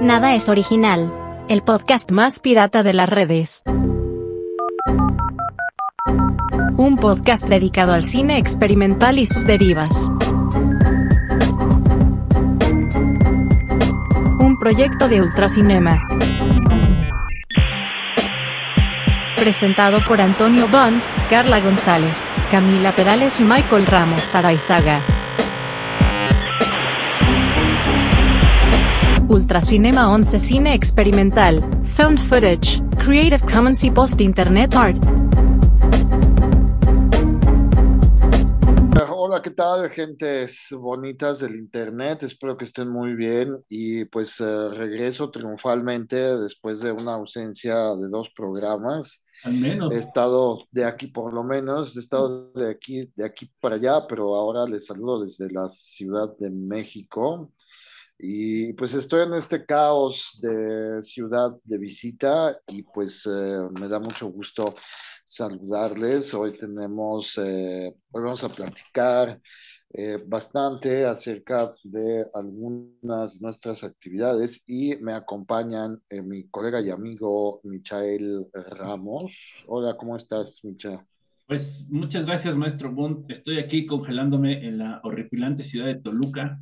Nada es original. El podcast más pirata de las redes. Un podcast dedicado al cine experimental y sus derivas. Un proyecto de Ultracinema. Presentado por Antonio Bond, Carla González, Camila Perales y Michael Ramos Araizaga. Ultracinema 11 Cine Experimental, Found Footage, Creative Commons y Post Internet Art. Hola, ¿qué tal, gentes bonitas del internet? Espero que estén muy bien y pues eh, regreso triunfalmente después de una ausencia de dos programas. Al menos. He estado de aquí por lo menos, he estado de aquí, de aquí para allá, pero ahora les saludo desde la Ciudad de México. Y pues estoy en este caos de ciudad de visita y pues eh, me da mucho gusto saludarles. Hoy tenemos, eh, hoy vamos a platicar eh, bastante acerca de algunas de nuestras actividades y me acompañan mi colega y amigo Michael Ramos. Hola, ¿cómo estás, Michael? Pues muchas gracias, maestro Bund. Estoy aquí congelándome en la horripilante ciudad de Toluca,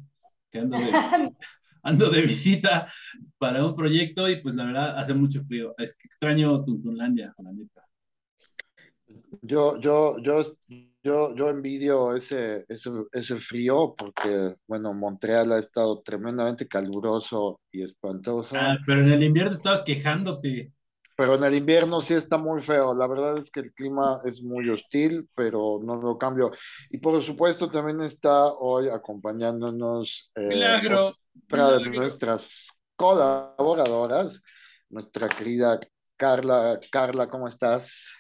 que ando de, ando de visita para un proyecto y pues la verdad hace mucho frío. Extraño Tuntunlandia, la neta. Yo, yo, yo, yo, yo envidio ese, ese, ese frío porque, bueno, Montreal ha estado tremendamente caluroso y espantoso. Ah, pero en el invierno estabas quejándote. Pero en el invierno sí está muy feo. La verdad es que el clima es muy hostil, pero no lo cambio. Y por supuesto también está hoy acompañándonos eh, Milagro. otra de nuestras colaboradoras, nuestra querida Carla. Carla, ¿cómo estás?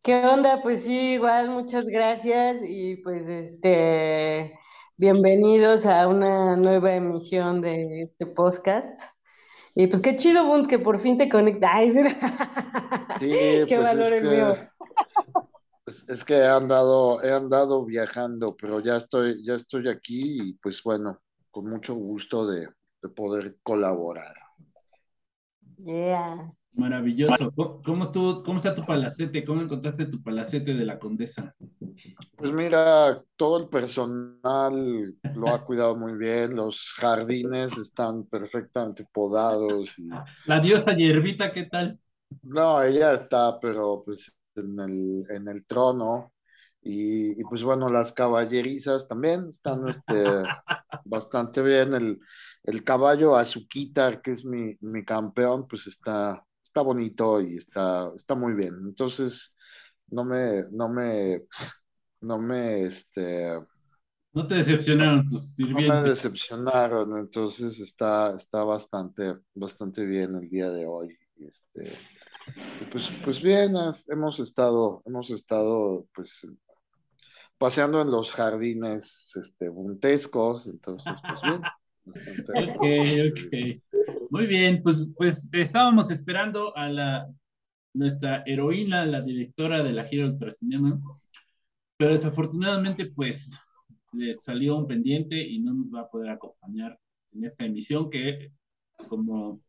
¿Qué onda? Pues sí, igual, muchas gracias y pues este, bienvenidos a una nueva emisión de este podcast. Y pues qué chido, Bunt, que por fin te conectas. Sí, qué pues valor es el que, mío. es, es que he andado, he andado viajando, pero ya estoy, ya estoy aquí y pues bueno, con mucho gusto de, de poder colaborar. Yeah. Maravilloso. ¿Cómo, cómo estuvo, cómo está tu palacete? ¿Cómo encontraste tu palacete de la condesa? Pues mira, todo el personal lo ha cuidado muy bien, los jardines están perfectamente podados. y- La diosa Yerbita, ¿qué tal? No, ella está, pero pues en el, en el trono. Y, y, pues bueno, las caballerizas también están este, bastante bien. El, el caballo Azuquita, que es mi, mi campeón, pues está, está bonito y está, está muy bien. Entonces, no me, no me, no me, este, ¿No te decepcionaron tus no me sirvientes? decepcionaron. Entonces está, está bastante, bastante bien el día de hoy. Este, pues, pues bien, has- hemos estado, hemos estado, pues, paseando en los jardines, este, buntescos, entonces, pues bien, bastante- Ok, ok. Muy bien, pues, pues estábamos esperando a la, nuestra heroína, la directora de la gira Ultracinema, pero desafortunadamente, pues, le salió un pendiente y no nos va a poder acompañar en esta emisión que, como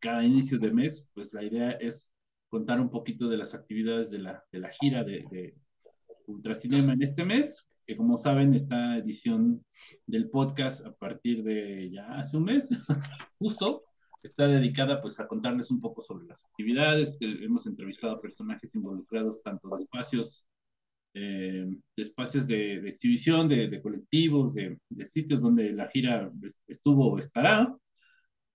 cada inicio de mes, pues la idea es contar un poquito de las actividades de la, de la gira de, Ultracinema en este mes, que como saben, esta edición del podcast a partir de ya hace un mes, justo, está dedicada pues a contarles un poco sobre las actividades. Hemos entrevistado personajes involucrados tanto de espacios, eh, de espacios de, de exhibición, de, de colectivos, de, de sitios donde la gira est- estuvo o estará,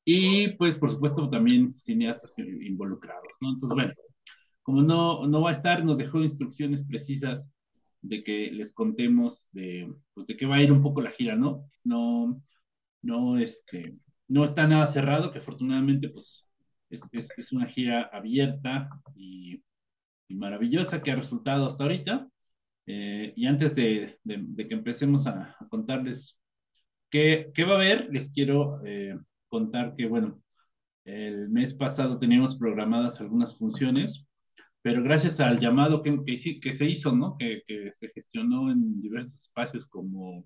y pues por supuesto también cineastas involucrados, ¿no? Entonces, bueno, como no, no va a estar, nos dejó instrucciones precisas de que les contemos de, pues, de qué va a ir un poco la gira, ¿no? No, no, este, no está nada cerrado, que afortunadamente, pues, es, es, es una gira abierta y, y maravillosa que ha resultado hasta ahorita. Eh, y antes de, que empecemos a, contarles qué, va a haber, les quiero eh, contar que, bueno, el mes pasado teníamos programadas algunas funciones pero gracias al llamado que, se hizo, ¿no? Que, se gestionó en diversos espacios como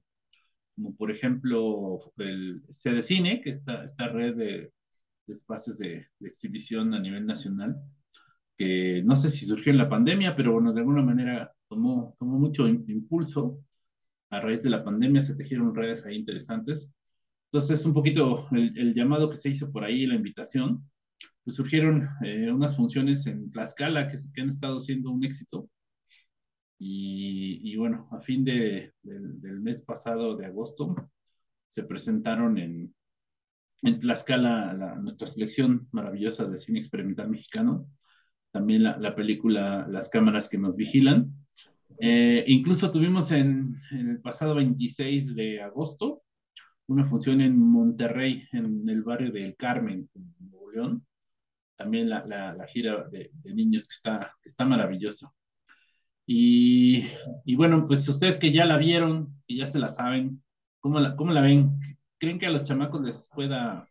como por ejemplo el CDCine, que está esta red de, espacios de, exhibición a nivel nacional, que no sé si surgió en la pandemia, pero bueno, de alguna manera tomó, tomó mucho impulso. A raíz de la pandemia se tejieron redes ahí interesantes. Entonces, un poquito el, llamado que se hizo por ahí, la invitación, pues surgieron eh, unas funciones en Tlaxcala que, que han estado siendo un éxito. Y, bueno, a fin de, del mes pasado de agosto se presentaron en, en Tlaxcala nuestra selección maravillosa de cine experimental mexicano, también la, la película Las cámaras que nos vigilan. Eh, incluso tuvimos en, en, el pasado 26 de agosto una función en Monterrey, en el barrio del Carmen, en Nuevo León. También la, la, gira de, de, niños que está, que está maravillosa. Y, y, bueno, pues ustedes que ya la vieron, y ya se la saben, ¿cómo la, cómo la ven? ¿Creen que a los chamacos les pueda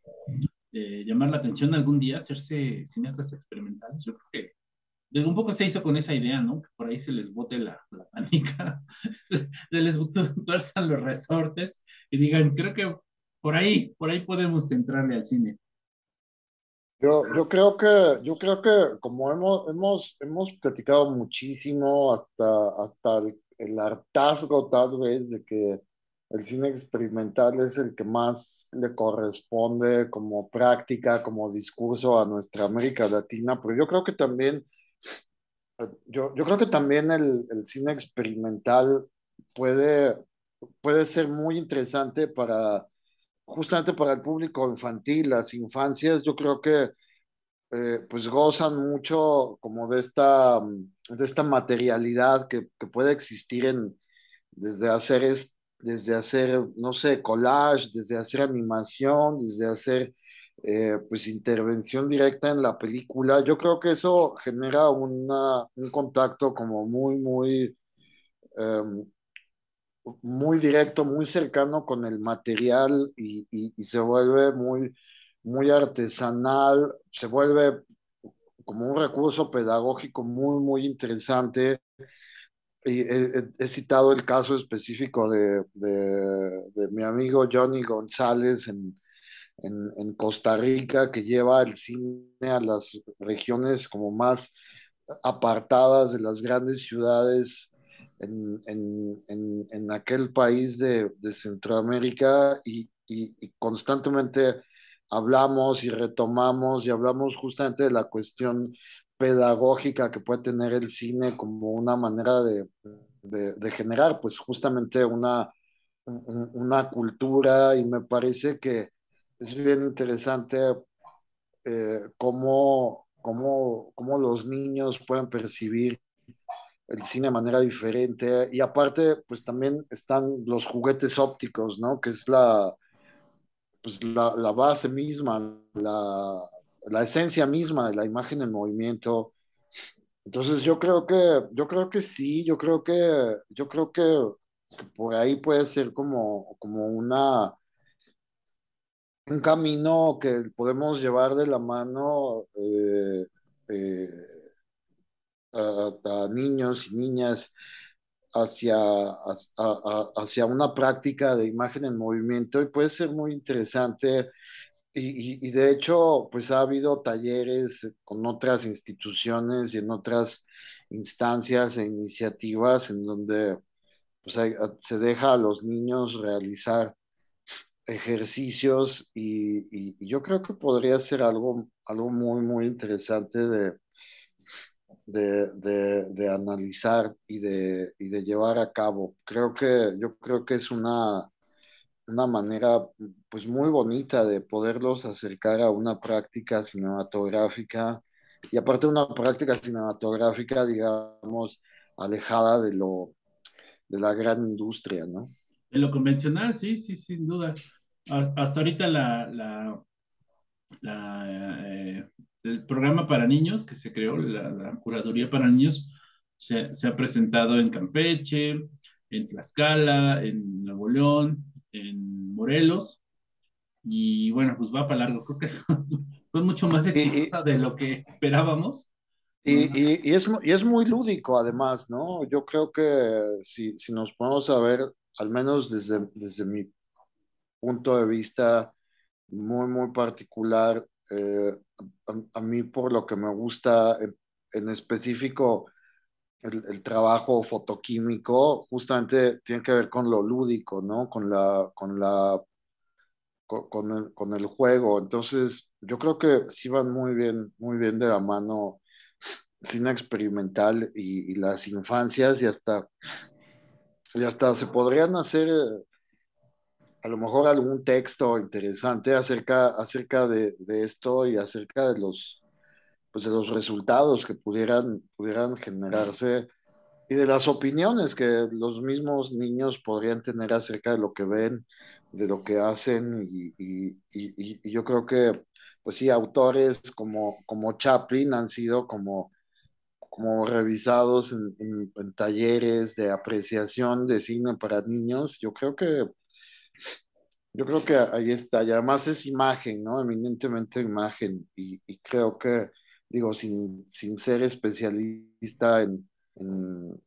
eh, llamar la atención algún día hacerse cineastas experimentales? Yo creo que un poco se hizo con esa idea, ¿no? Que por ahí se les bote la, la panica, se les tuerzan los resortes y digan, creo que por ahí, por ahí podemos entrarle al cine. Yo, yo creo que, yo creo que como hemos, hemos, hemos platicado muchísimo hasta, hasta el, el hartazgo tal vez de que el cine experimental es el que más le corresponde como práctica, como discurso a nuestra América Latina, pero yo creo que también yo, yo creo que también el, el, cine experimental puede, puede ser muy interesante para, justamente para el público infantil, las infancias, yo creo que eh, pues gozan mucho como de esta, de esta materialidad que, que puede existir en, desde hacer, desde hacer, no sé, collage, desde hacer animación, desde hacer eh, pues intervención directa en la película. Yo creo que eso genera una, un contacto como muy, muy, em, muy directo, muy cercano con el material y, y, se vuelve muy, muy artesanal, se vuelve como un recurso pedagógico muy, muy interesante. Y he, citado el caso específico de, de, mi amigo Johnny González en, en, Costa Rica que lleva el cine a las regiones como más apartadas de las grandes ciudades en, en, en aquel país de, de Centroamérica y, y, constantemente hablamos y retomamos y hablamos justamente de la cuestión pedagógica que puede tener el cine como una manera de, de, generar pues justamente una, una cultura y me parece que es bien interesante eh, cómo, cómo, cómo, los niños pueden percibir el cine de manera diferente. Y aparte, pues también están los juguetes ópticos, ¿no? Que es la, pues la, la base misma, la, la, esencia misma de la imagen en movimiento. Entonces yo creo que, yo creo que sí, yo creo que, yo creo que, por ahí puede ser como, como una un camino que podemos llevar de la mano eh, eh, a, niños y niñas hacia, hacia una práctica de imagen en movimiento y puede ser muy interesante. Y, de hecho, pues ha habido talleres con otras instituciones y en otras instancias e iniciativas en donde pues, se deja a los niños realizar ejercicios y, yo creo que podría ser algo, algo muy, muy interesante de, de, de, analizar y de, y de llevar a cabo. Creo que, yo creo que es una, una manera pues muy bonita de poderlos acercar a una práctica cinematográfica y aparte una práctica cinematográfica, digamos, alejada de lo de la gran industria, ¿no? En lo convencional, sí, sí, sin duda hasta ahorita la, eh, el programa para niños que se creó, la, curaduría para niños, se, ha presentado en Campeche, en Tlaxcala, en Nuevo León, en Morelos, y bueno, pues va para largo, creo que fue mucho más exitosa de lo que esperábamos. Y, y, es, y es muy lúdico además, ¿no? Yo creo que si, si nos ponemos a ver, al menos desde, desde mi punto de vista muy, muy particular. Eh, a, mí por lo que me gusta en, específico el, trabajo fotoquímico, justamente tiene que ver con lo lúdico, ¿no? Con la, con la, con, el, con el juego. Entonces, yo creo que sí van muy bien, muy bien de la mano cine experimental y, y las infancias y hasta, y hasta se podrían hacer a lo mejor algún texto interesante acerca, acerca de, esto y acerca de los, pues de los resultados que pudieran, pudieran generarse y de las opiniones que los mismos niños podrían tener acerca de lo que ven, de lo que hacen y, yo creo que, pues sí, autores como, como Chaplin han sido como, como revisados en, en talleres de apreciación de cine para niños. Yo creo que yo creo que ahí está, y además es imagen, ¿no? Eminentemente imagen, y, creo que, digo, sin, sin ser especialista en, en,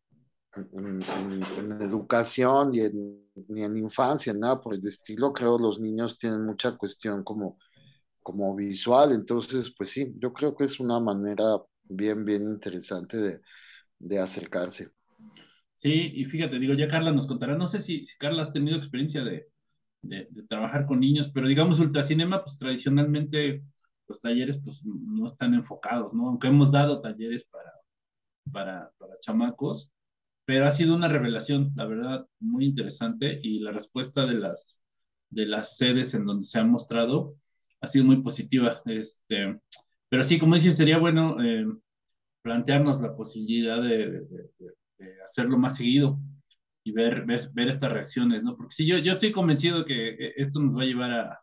educación y en, ni en infancia, nada por el estilo, creo los niños tienen mucha cuestión como, como visual, entonces, pues sí, yo creo que es una manera bien, bien interesante de, de acercarse. Sí, y fíjate, digo, ya Carla nos contará, no sé si, si Carla has tenido experiencia de, de, trabajar con niños, pero digamos ultracinema, pues tradicionalmente los talleres pues no están enfocados, ¿no? Aunque hemos dado talleres para, para, para chamacos, pero ha sido una revelación, la verdad, muy interesante y la respuesta de las, de las sedes en donde se ha mostrado ha sido muy positiva. Este, pero sí, como dices, sería bueno eh, plantearnos la posibilidad de, de, hacerlo más seguido y ver, ver, ver, estas reacciones, ¿no? Porque sí, yo, yo estoy convencido que esto nos va a llevar a,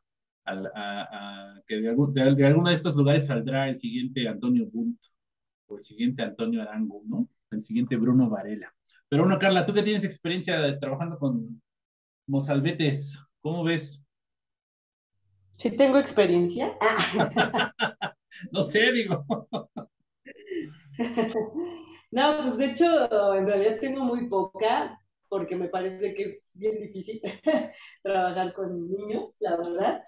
a, que de, algún, de, alguno de estos lugares saldrá el siguiente Antonio Bunt o el siguiente Antonio Arango, ¿no? El siguiente Bruno Varela. Pero bueno, Carla, tú que tienes experiencia trabajando con mozalbetes, ¿cómo ves? Sí tengo experiencia. no sé, digo. no, pues de hecho, en realidad tengo muy poca porque me parece que es bien difícil trabajar con niños, la verdad.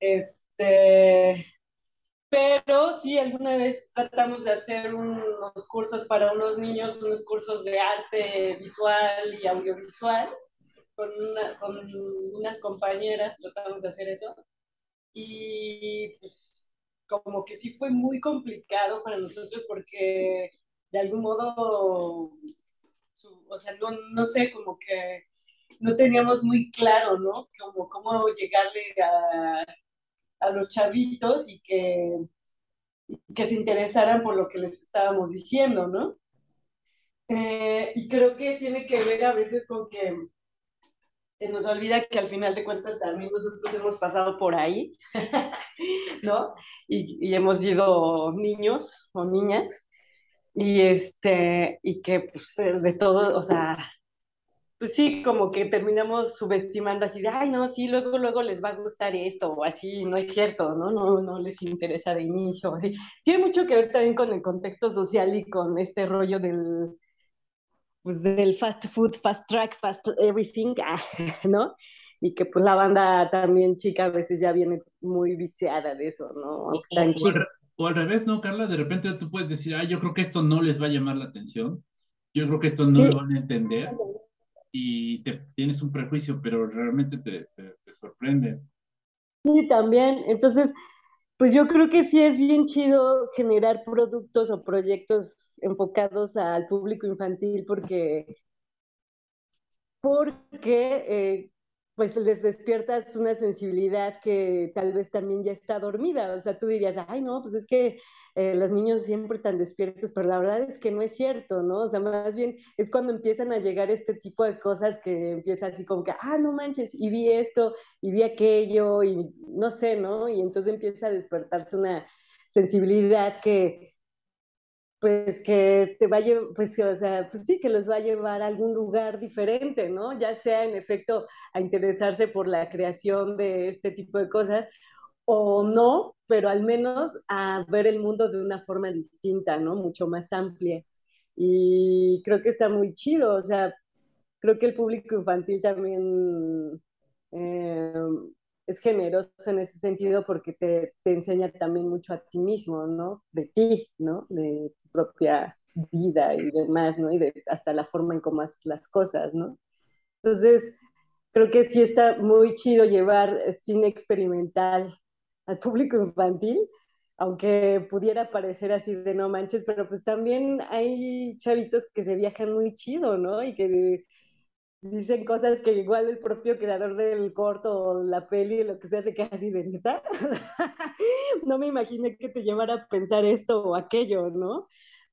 Este, pero sí, alguna vez tratamos de hacer unos cursos para unos niños, unos cursos de arte visual y audiovisual. Con, con unas compañeras tratamos de hacer eso. Y pues como que sí fue muy complicado para nosotros porque de algún modo o sea, no, no sé, como que no teníamos muy claro, ¿no? Como cómo llegarle a, a los chavitos y que, que se interesaran por lo que les estábamos diciendo, ¿no? Eh, y creo que tiene que ver a veces con que se nos olvida que al final de cuentas también nosotros hemos pasado por ahí, ¿no? Y, y hemos sido niños o niñas y este, y que pues de todo, o sea, pues sí, como que terminamos subestimando así de, ay, no, sí, luego, luego les va a gustar esto, o así, no es cierto, ¿no? No, no les interesa de inicio, así. Tiene mucho que ver también con el contexto social y con este rollo del, pues del fast food, fast track, fast everything, ¿no? Y que pues la banda también chica a veces ya viene muy viciada de eso, ¿no? Tan o al revés, ¿no, Carla? De repente tú puedes decir, ah, yo creo que esto no les va a llamar la atención, yo creo que esto no lo van a entender, y te, tienes un prejuicio, pero realmente te, te, sorprende. Sí, también. Entonces, pues yo creo que sí es bien chido generar productos o proyectos enfocados al público infantil porque, porque eh, pues les despiertas una sensibilidad que tal vez también ya está dormida. O sea, tú dirías, ay, no, pues es que eh, los niños siempre tan despiertos, pero la verdad es que no es cierto, ¿no? O sea, más bien es cuando empiezan a llegar este tipo de cosas que empieza así como que, ah, no manches, y vi esto, y vi aquello, y no sé, ¿no? Y entonces empieza a despertarse una sensibilidad que, pues que te va a llevar, pues, o sea, pues sí, que los va a llevar a algún lugar diferente, ¿no? Ya sea en efecto a interesarse por la creación de este tipo de cosas o no, pero al menos a ver el mundo de una forma distinta, ¿no? Mucho más amplia. Y creo que está muy chido, o sea, creo que el público infantil también eh, es generoso en ese sentido porque te, te, enseña también mucho a ti mismo, ¿no? De ti, ¿no? De tu propia vida y demás, ¿no? Y de hasta la forma en cómo haces las cosas, ¿no? Entonces, creo que sí está muy chido llevar cine experimental al público infantil, aunque pudiera parecer así de no manches, pero pues también hay chavitos que se viajan muy chido, ¿no? Y que dicen cosas que igual el propio creador del corto o la peli, lo que sea, se queda así de neta. no me imaginé que te llevara a pensar esto o aquello, ¿no?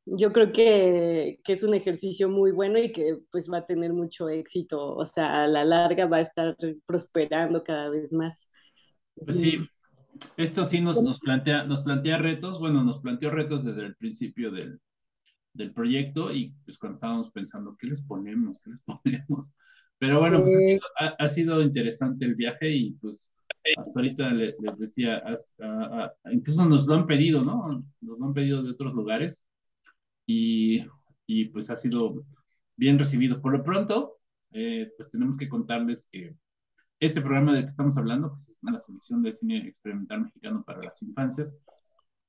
Yo creo que, que, es un ejercicio muy bueno y que pues va a tener mucho éxito, o sea, a la larga va a estar prosperando cada vez más. Pues sí, esto sí nos, nos, plantea, nos plantea retos, bueno, nos planteó retos desde el principio del, del proyecto y pues cuando estábamos pensando, ¿qué les ponemos? ¿Qué les ponemos? Pero bueno, pues ha sido, ha, ha sido interesante el viaje y pues hasta ahorita les decía, has, uh, uh, incluso nos lo han pedido, ¿no? Nos lo han pedido de otros lugares y, y pues ha sido bien recibido. Por lo pronto, eh, pues tenemos que contarles que este programa del que estamos hablando, pues es la selección de cine experimental mexicano para las infancias,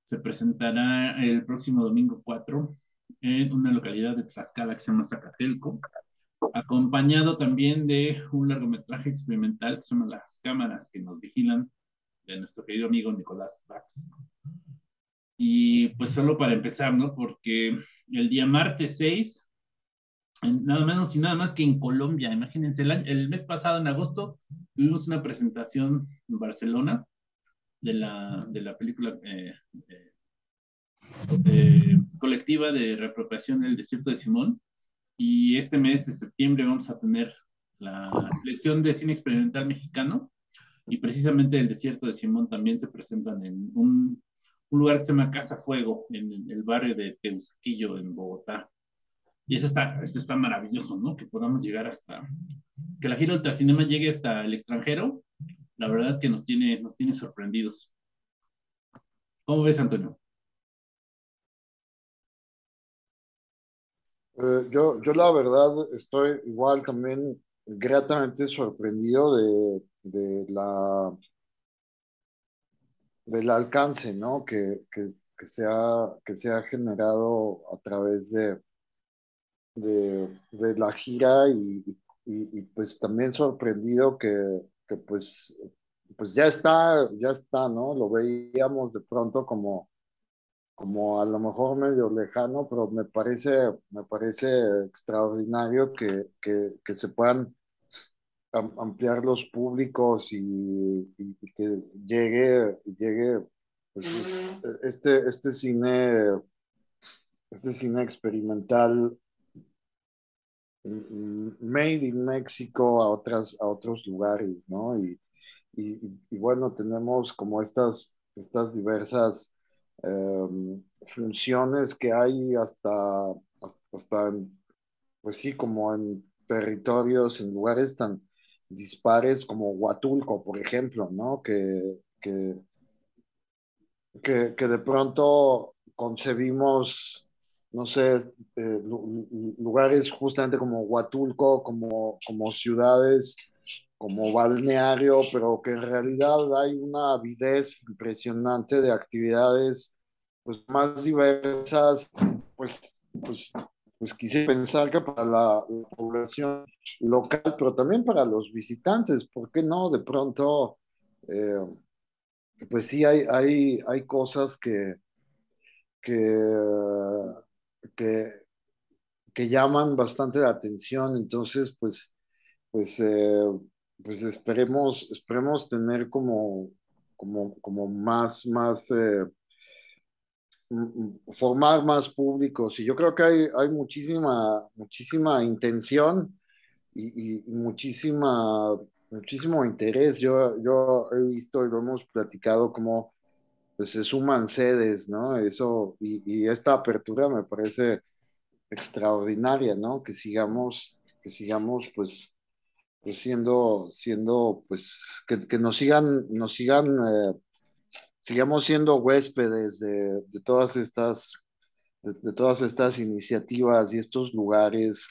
se presentará el próximo domingo 4 en una localidad de Tlaxcala que se llama Zacatelco, acompañado también de un largometraje experimental que se llama Las cámaras que nos vigilan, de nuestro querido amigo Nicolás Bax. Y pues solo para empezar, ¿no? Porque el día martes 6, nada menos y nada más que en Colombia, imagínense, el, el mes pasado, en agosto, tuvimos una presentación en Barcelona de la, de la película eh, eh, eh, colectiva de reapropiación del desierto de Simón. Y este mes de septiembre vamos a tener la lección de cine experimental mexicano. Y precisamente el desierto de Simón también se presentan en un, un lugar que se llama Casa Fuego, en, el barrio de Teusaquillo, en Bogotá. Y eso está, eso está maravilloso, ¿no? Que podamos llegar hasta, que la gira Ultracinema llegue hasta el extranjero, la verdad que nos tiene, nos tiene sorprendidos. ¿Cómo ves, Antonio? Eh, yo, yo la verdad estoy igual también gratamente sorprendido de, de la del alcance, ¿no? Que, que, que, se ha, que se generado a través de, de, de la gira y, y, y, pues también sorprendido que, que pues, pues ya está, ya está, ¿no? Lo veíamos de pronto como como a lo mejor medio lejano, pero me parece, me parece extraordinario que, que, que se puedan ampliar los públicos y, y, que llegue, llegue pues, este, este cine, este cine experimental made in México a otras, a otros lugares, ¿no? Y, y, y bueno, tenemos como estas, estas diversas eh, funciones que hay hasta, hasta, pues sí, como en territorios, en lugares tan dispares como Huatulco, por ejemplo, ¿no? Que, que, que, que de pronto concebimos, no sé, eh, lugares justamente como Huatulco, como, como ciudades como balneario, pero que en realidad hay una avidez impresionante de actividades pues, más diversas, pues, pues, pues quise pensar que para la, la, población local, pero también para los visitantes, ¿por qué no? De pronto, eh, pues sí hay, hay, hay cosas que, que, que, que llaman bastante la atención, entonces, pues, pues eh, pues esperemos, esperemos tener como, como, como más, más, eh, formar más públicos. Y yo creo que hay, hay muchísima, muchísima intención y, y muchísima, muchísimo interés. Yo, yo he visto y lo hemos platicado como pues se suman sedes, ¿no? Eso, y, y esta apertura me parece extraordinaria, ¿no? Que sigamos, que sigamos, pues, pues siendo, siendo, pues, que, que nos sigan, nos sigan, eh, sigamos siendo huéspedes de, de todas estas, de, todas estas iniciativas y estos lugares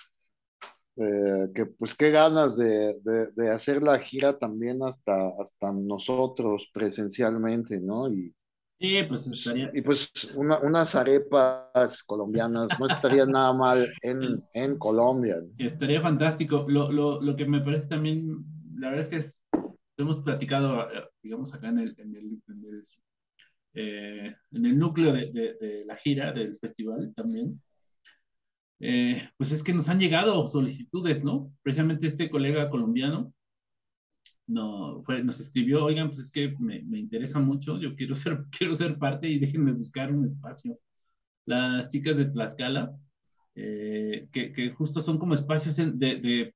eh, que pues qué ganas de, de, hacer la gira también hasta, hasta nosotros presencialmente, ¿no? Sí, pues estaría... Y pues una, unas arepas colombianas no estaría nada mal en, en Colombia. Estaría fantástico. Lo, lo, lo, que me parece también, la verdad es que es, hemos platicado, digamos, acá en el, en el, en el, eh, en el núcleo de, de, de la gira del festival también eh, pues es que nos han llegado solicitudes, ¿no? Precisamente este colega colombiano no, fue, nos escribió, oigan, pues es que me, me, interesa mucho, yo quiero ser, quiero ser parte y déjenme buscar un espacio. Las chicas de Tlaxcala, eh, que, que, justo son como espacios de,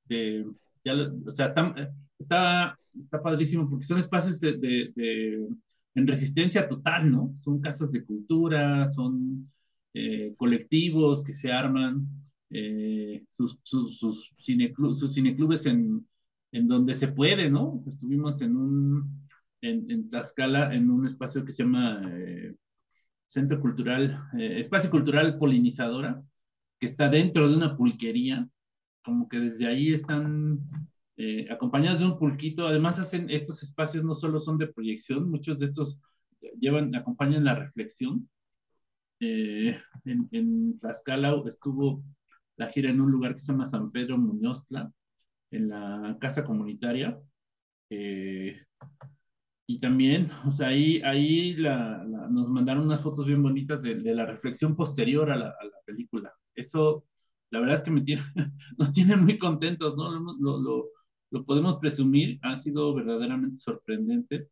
de, ya, o sea, está, está, está, padrísimo porque son espacios de, de, en resistencia total, ¿no? Son casas de cultura, son eh, colectivos que se arman, eh, sus, sus, sus, sus cineclubes en, en donde se puede, ¿no? Estuvimos en un, en, en Tlaxcala, en un espacio que se llama eh, Centro Cultural, eh, Espacio Cultural Polinizadora, que está dentro de una pulquería, como que desde ahí están eh, acompañados de un pulquito, además hacen estos espacios no solo son de proyección, muchos de estos llevan, acompañan la reflexión, en, en, Tlaxcala estuvo la gira en un lugar que se llama San Pedro Muñoztla, en la casa comunitaria. Eh, y también, o sea, ahí, ahí la, la, nos mandaron unas fotos bien bonitas de, de la reflexión posterior a la, a la, película. Eso, la verdad es que me tiene, nos tiene muy contentos, ¿no? Lo, lo, lo, podemos presumir, ha sido verdaderamente sorprendente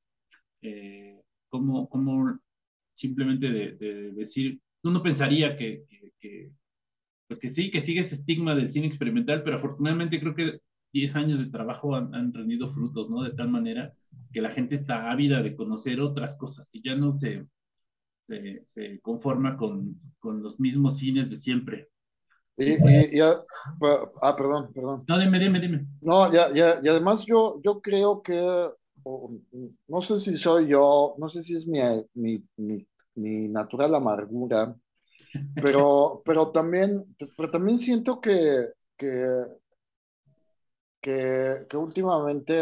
eh, cómo, cómo simplemente de, de decir, uno pensaría que, que, que, pues que sí, que sigue ese estigma del cine experimental, pero afortunadamente creo que 10 años de trabajo han, han rendido frutos, ¿no? De tal manera que la gente está ávida de conocer otras cosas, que ya no se, se, se conforma con, con, los mismos cines de siempre. Y, y, y, ah, perdón, perdón. No, dime, dime, dime. No, ya, ya, y además yo, yo creo que, no sé si soy yo, no sé si es mi, mi, mi mi natural amargura, pero, pero, también, pero también siento que, que, que, que últimamente,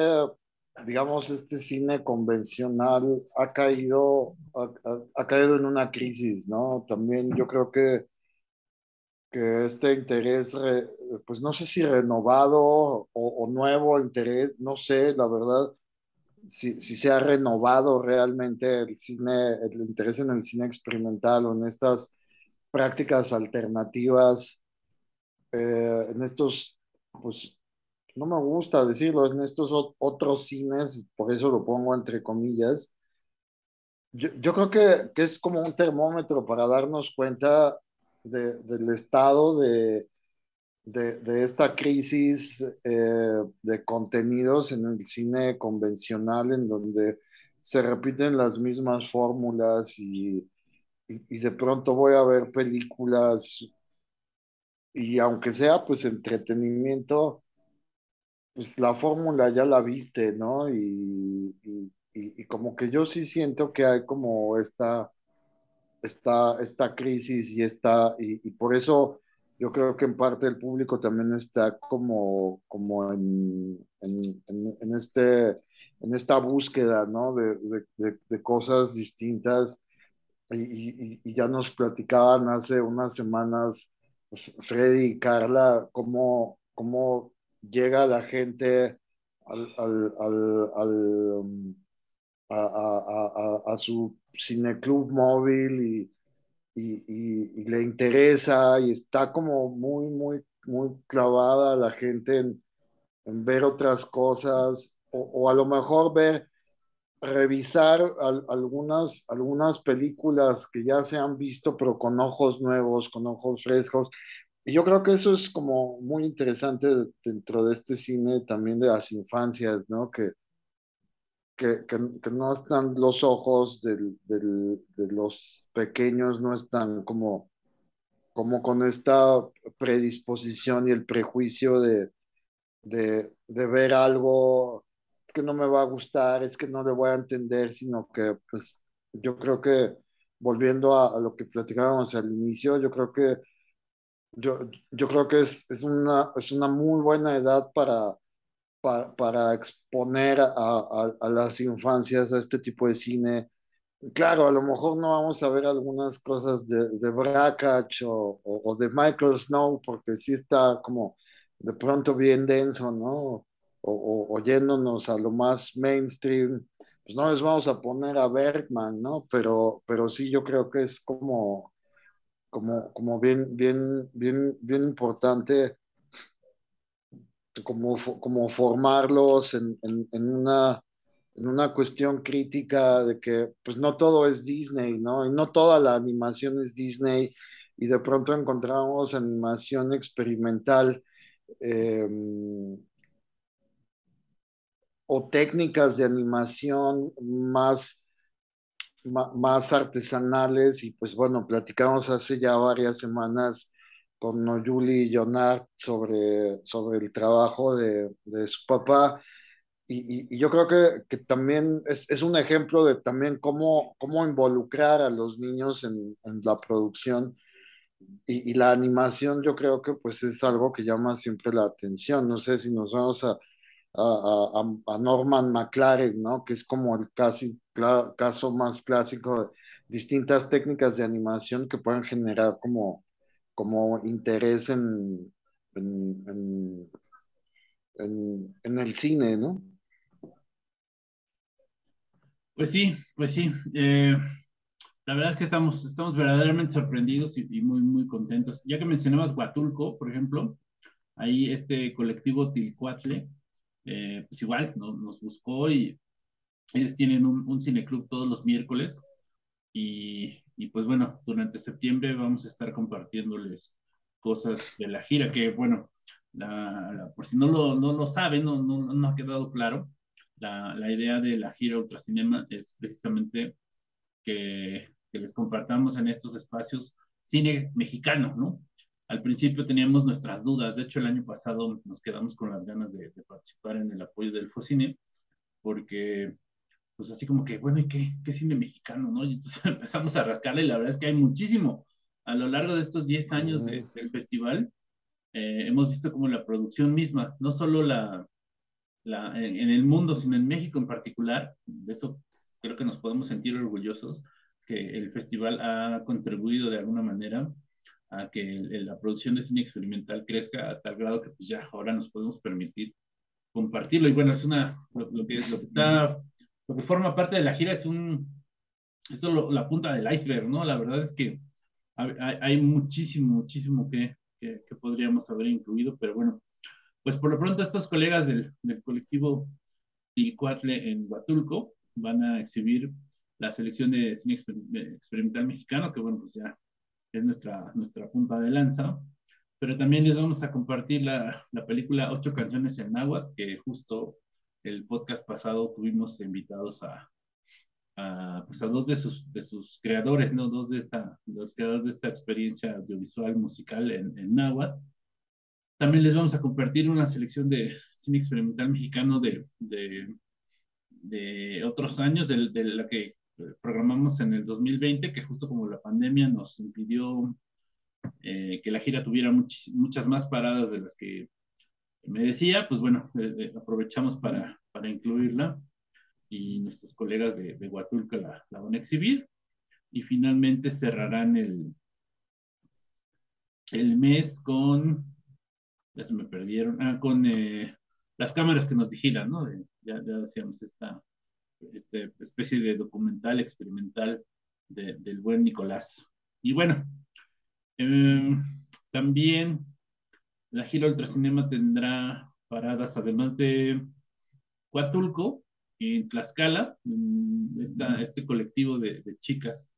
digamos, este cine convencional ha caído, ha, ha, caído en una crisis, ¿no? También yo creo que, que este interés, pues no sé si renovado o, o nuevo interés, no sé, la verdad, si, si, se ha renovado realmente el cine, el interés en el cine experimental o en estas prácticas alternativas, eh, en estos, pues no me gusta decirlo, en estos otros cines, por eso lo pongo entre comillas. Yo, yo creo que, que, es como un termómetro para darnos cuenta de, del estado de, de, de esta crisis eh, de contenidos en el cine convencional, en donde se repiten las mismas fórmulas y, y, y, de pronto voy a ver películas y aunque sea pues entretenimiento, pues la fórmula ya la viste, ¿no? Y, y como que yo sí siento que hay como esta, esta, esta crisis y, esta, y, por eso yo creo que en parte el público también está como, como en, en, en, este, en esta búsqueda, ¿no? De, de, de cosas distintas. Y, y, y, ya nos platicaban hace unas semanas Freddy y Carla cómo, cómo llega la gente al, al, al, um, a, su cineclub móvil y y, y, le interesa y está como muy, muy, muy clavada la gente en, en ver otras cosas o, o, a lo mejor ver, revisar al, algunas, algunas películas que ya se han visto pero con ojos nuevos, con ojos frescos. Y yo creo que eso es como muy interesante dentro de este cine también de las infancias, ¿no? Que, que, que, que, no están los ojos del, del, de los pequeños, no están como, como con esta predisposición y el prejuicio de, de, de, ver algo que no me va a gustar, es que no le voy a entender, sino que pues yo creo que volviendo a, a lo que platicábamos al inicio, yo creo que yo, yo creo que es, es, una, es una muy buena edad para, para, para exponer a, a, a, las infancias a este tipo de cine. Claro, a lo mejor no vamos a ver algunas cosas de, de Brackach o, o, o de Michael Snow, porque sí está como de pronto bien denso, ¿no? O, oyéndonos a lo más mainstream, pues no les vamos a poner a Bergman, ¿no? Pero, pero sí yo creo que es como, como, como bien, bien, bien, bien importante como, como formarlos en, en, una, en una cuestión crítica de que pues no todo es Disney, ¿no? Y no toda la animación es Disney y de pronto encontramos animación experimental eh, o técnicas de animación más, más artesanales y pues bueno, platicamos hace ya varias semanas con Noyuli y Jonard sobre, sobre el trabajo de, de su papá. Y, y, yo creo que, que también es, es, un ejemplo de también cómo, cómo involucrar a los niños en, en la producción. Y, y, la animación yo creo que pues es algo que llama siempre la atención. No sé si nos vamos a, a, a Norman McLaren, ¿no? Que es como el casi, caso más clásico de distintas técnicas de animación que pueden generar como, como interés en, en, en, el cine, ¿no? Pues sí, pues sí. Eh, la verdad es que estamos, estamos verdaderamente sorprendidos y, y, muy, muy contentos. Ya que mencionabas Huatulco, por ejemplo, ahí este colectivo Tilcuatle, eh, pues igual no, nos buscó y ellos tienen un, un cineclub todos los miércoles y, pues bueno, durante septiembre vamos a estar compartiéndoles cosas de la gira, que bueno, por si no lo, no lo saben, no, no, no ha quedado claro, la, la, idea de la gira Ultracinema es precisamente que, que, les compartamos en estos espacios cine mexicano, ¿no? Al principio teníamos nuestras dudas, de hecho el año pasado nos quedamos con las ganas de, de participar en el apoyo del Focine, porque pues así como que, bueno, ¿y qué, qué cine mexicano, no? Y entonces empezamos a rascarle y la verdad es que hay muchísimo. A lo largo de estos 10 años de, del festival, eh, hemos visto como la producción misma, no solo la, la, en, en, el mundo, sino en México en particular, de eso creo que nos podemos sentir orgullosos, que el festival ha contribuido de alguna manera a que la producción de cine experimental crezca a tal grado que pues ya ahora nos podemos permitir compartirlo. Y bueno, es una, lo, lo que, lo que está, lo que forma parte de la gira es un, es solo la punta del iceberg, ¿no? La verdad es que hay, hay muchísimo, muchísimo que, que, que podríamos haber incluido, pero bueno, pues por lo pronto estos colegas del, del colectivo Tilcuatle en Huatulco van a exhibir la selección de cine experimental mexicano, que bueno, pues ya es nuestra, nuestra punta de lanza, pero también les vamos a compartir la, la película Ocho canciones en náhuatl, que justo el podcast pasado tuvimos invitados a, a, pues a dos de sus, de sus creadores, ¿no? Dos de esta, los creadores de esta experiencia audiovisual musical en, en náhuatl. También les vamos a compartir una selección de cine experimental mexicano de, de, de otros años, de, de, la que programamos en el 2020, que justo como la pandemia nos impidió eh, que la gira tuviera much, muchas más paradas de las que me decía, pues bueno, eh, eh, aprovechamos para, para incluirla y nuestros colegas de, de Huatulca la, la van a exhibir y finalmente cerrarán el, el mes con ya se me perdieron, ah, con eh, las cámaras que nos vigilan, ¿no? De, ya, ya decíamos esta, este especie de documental experimental de, del buen Nicolás. Y bueno, eh, también la gira Ultracinema tendrá paradas, además de Huatulco, en Tlaxcala, esta, este colectivo de, de chicas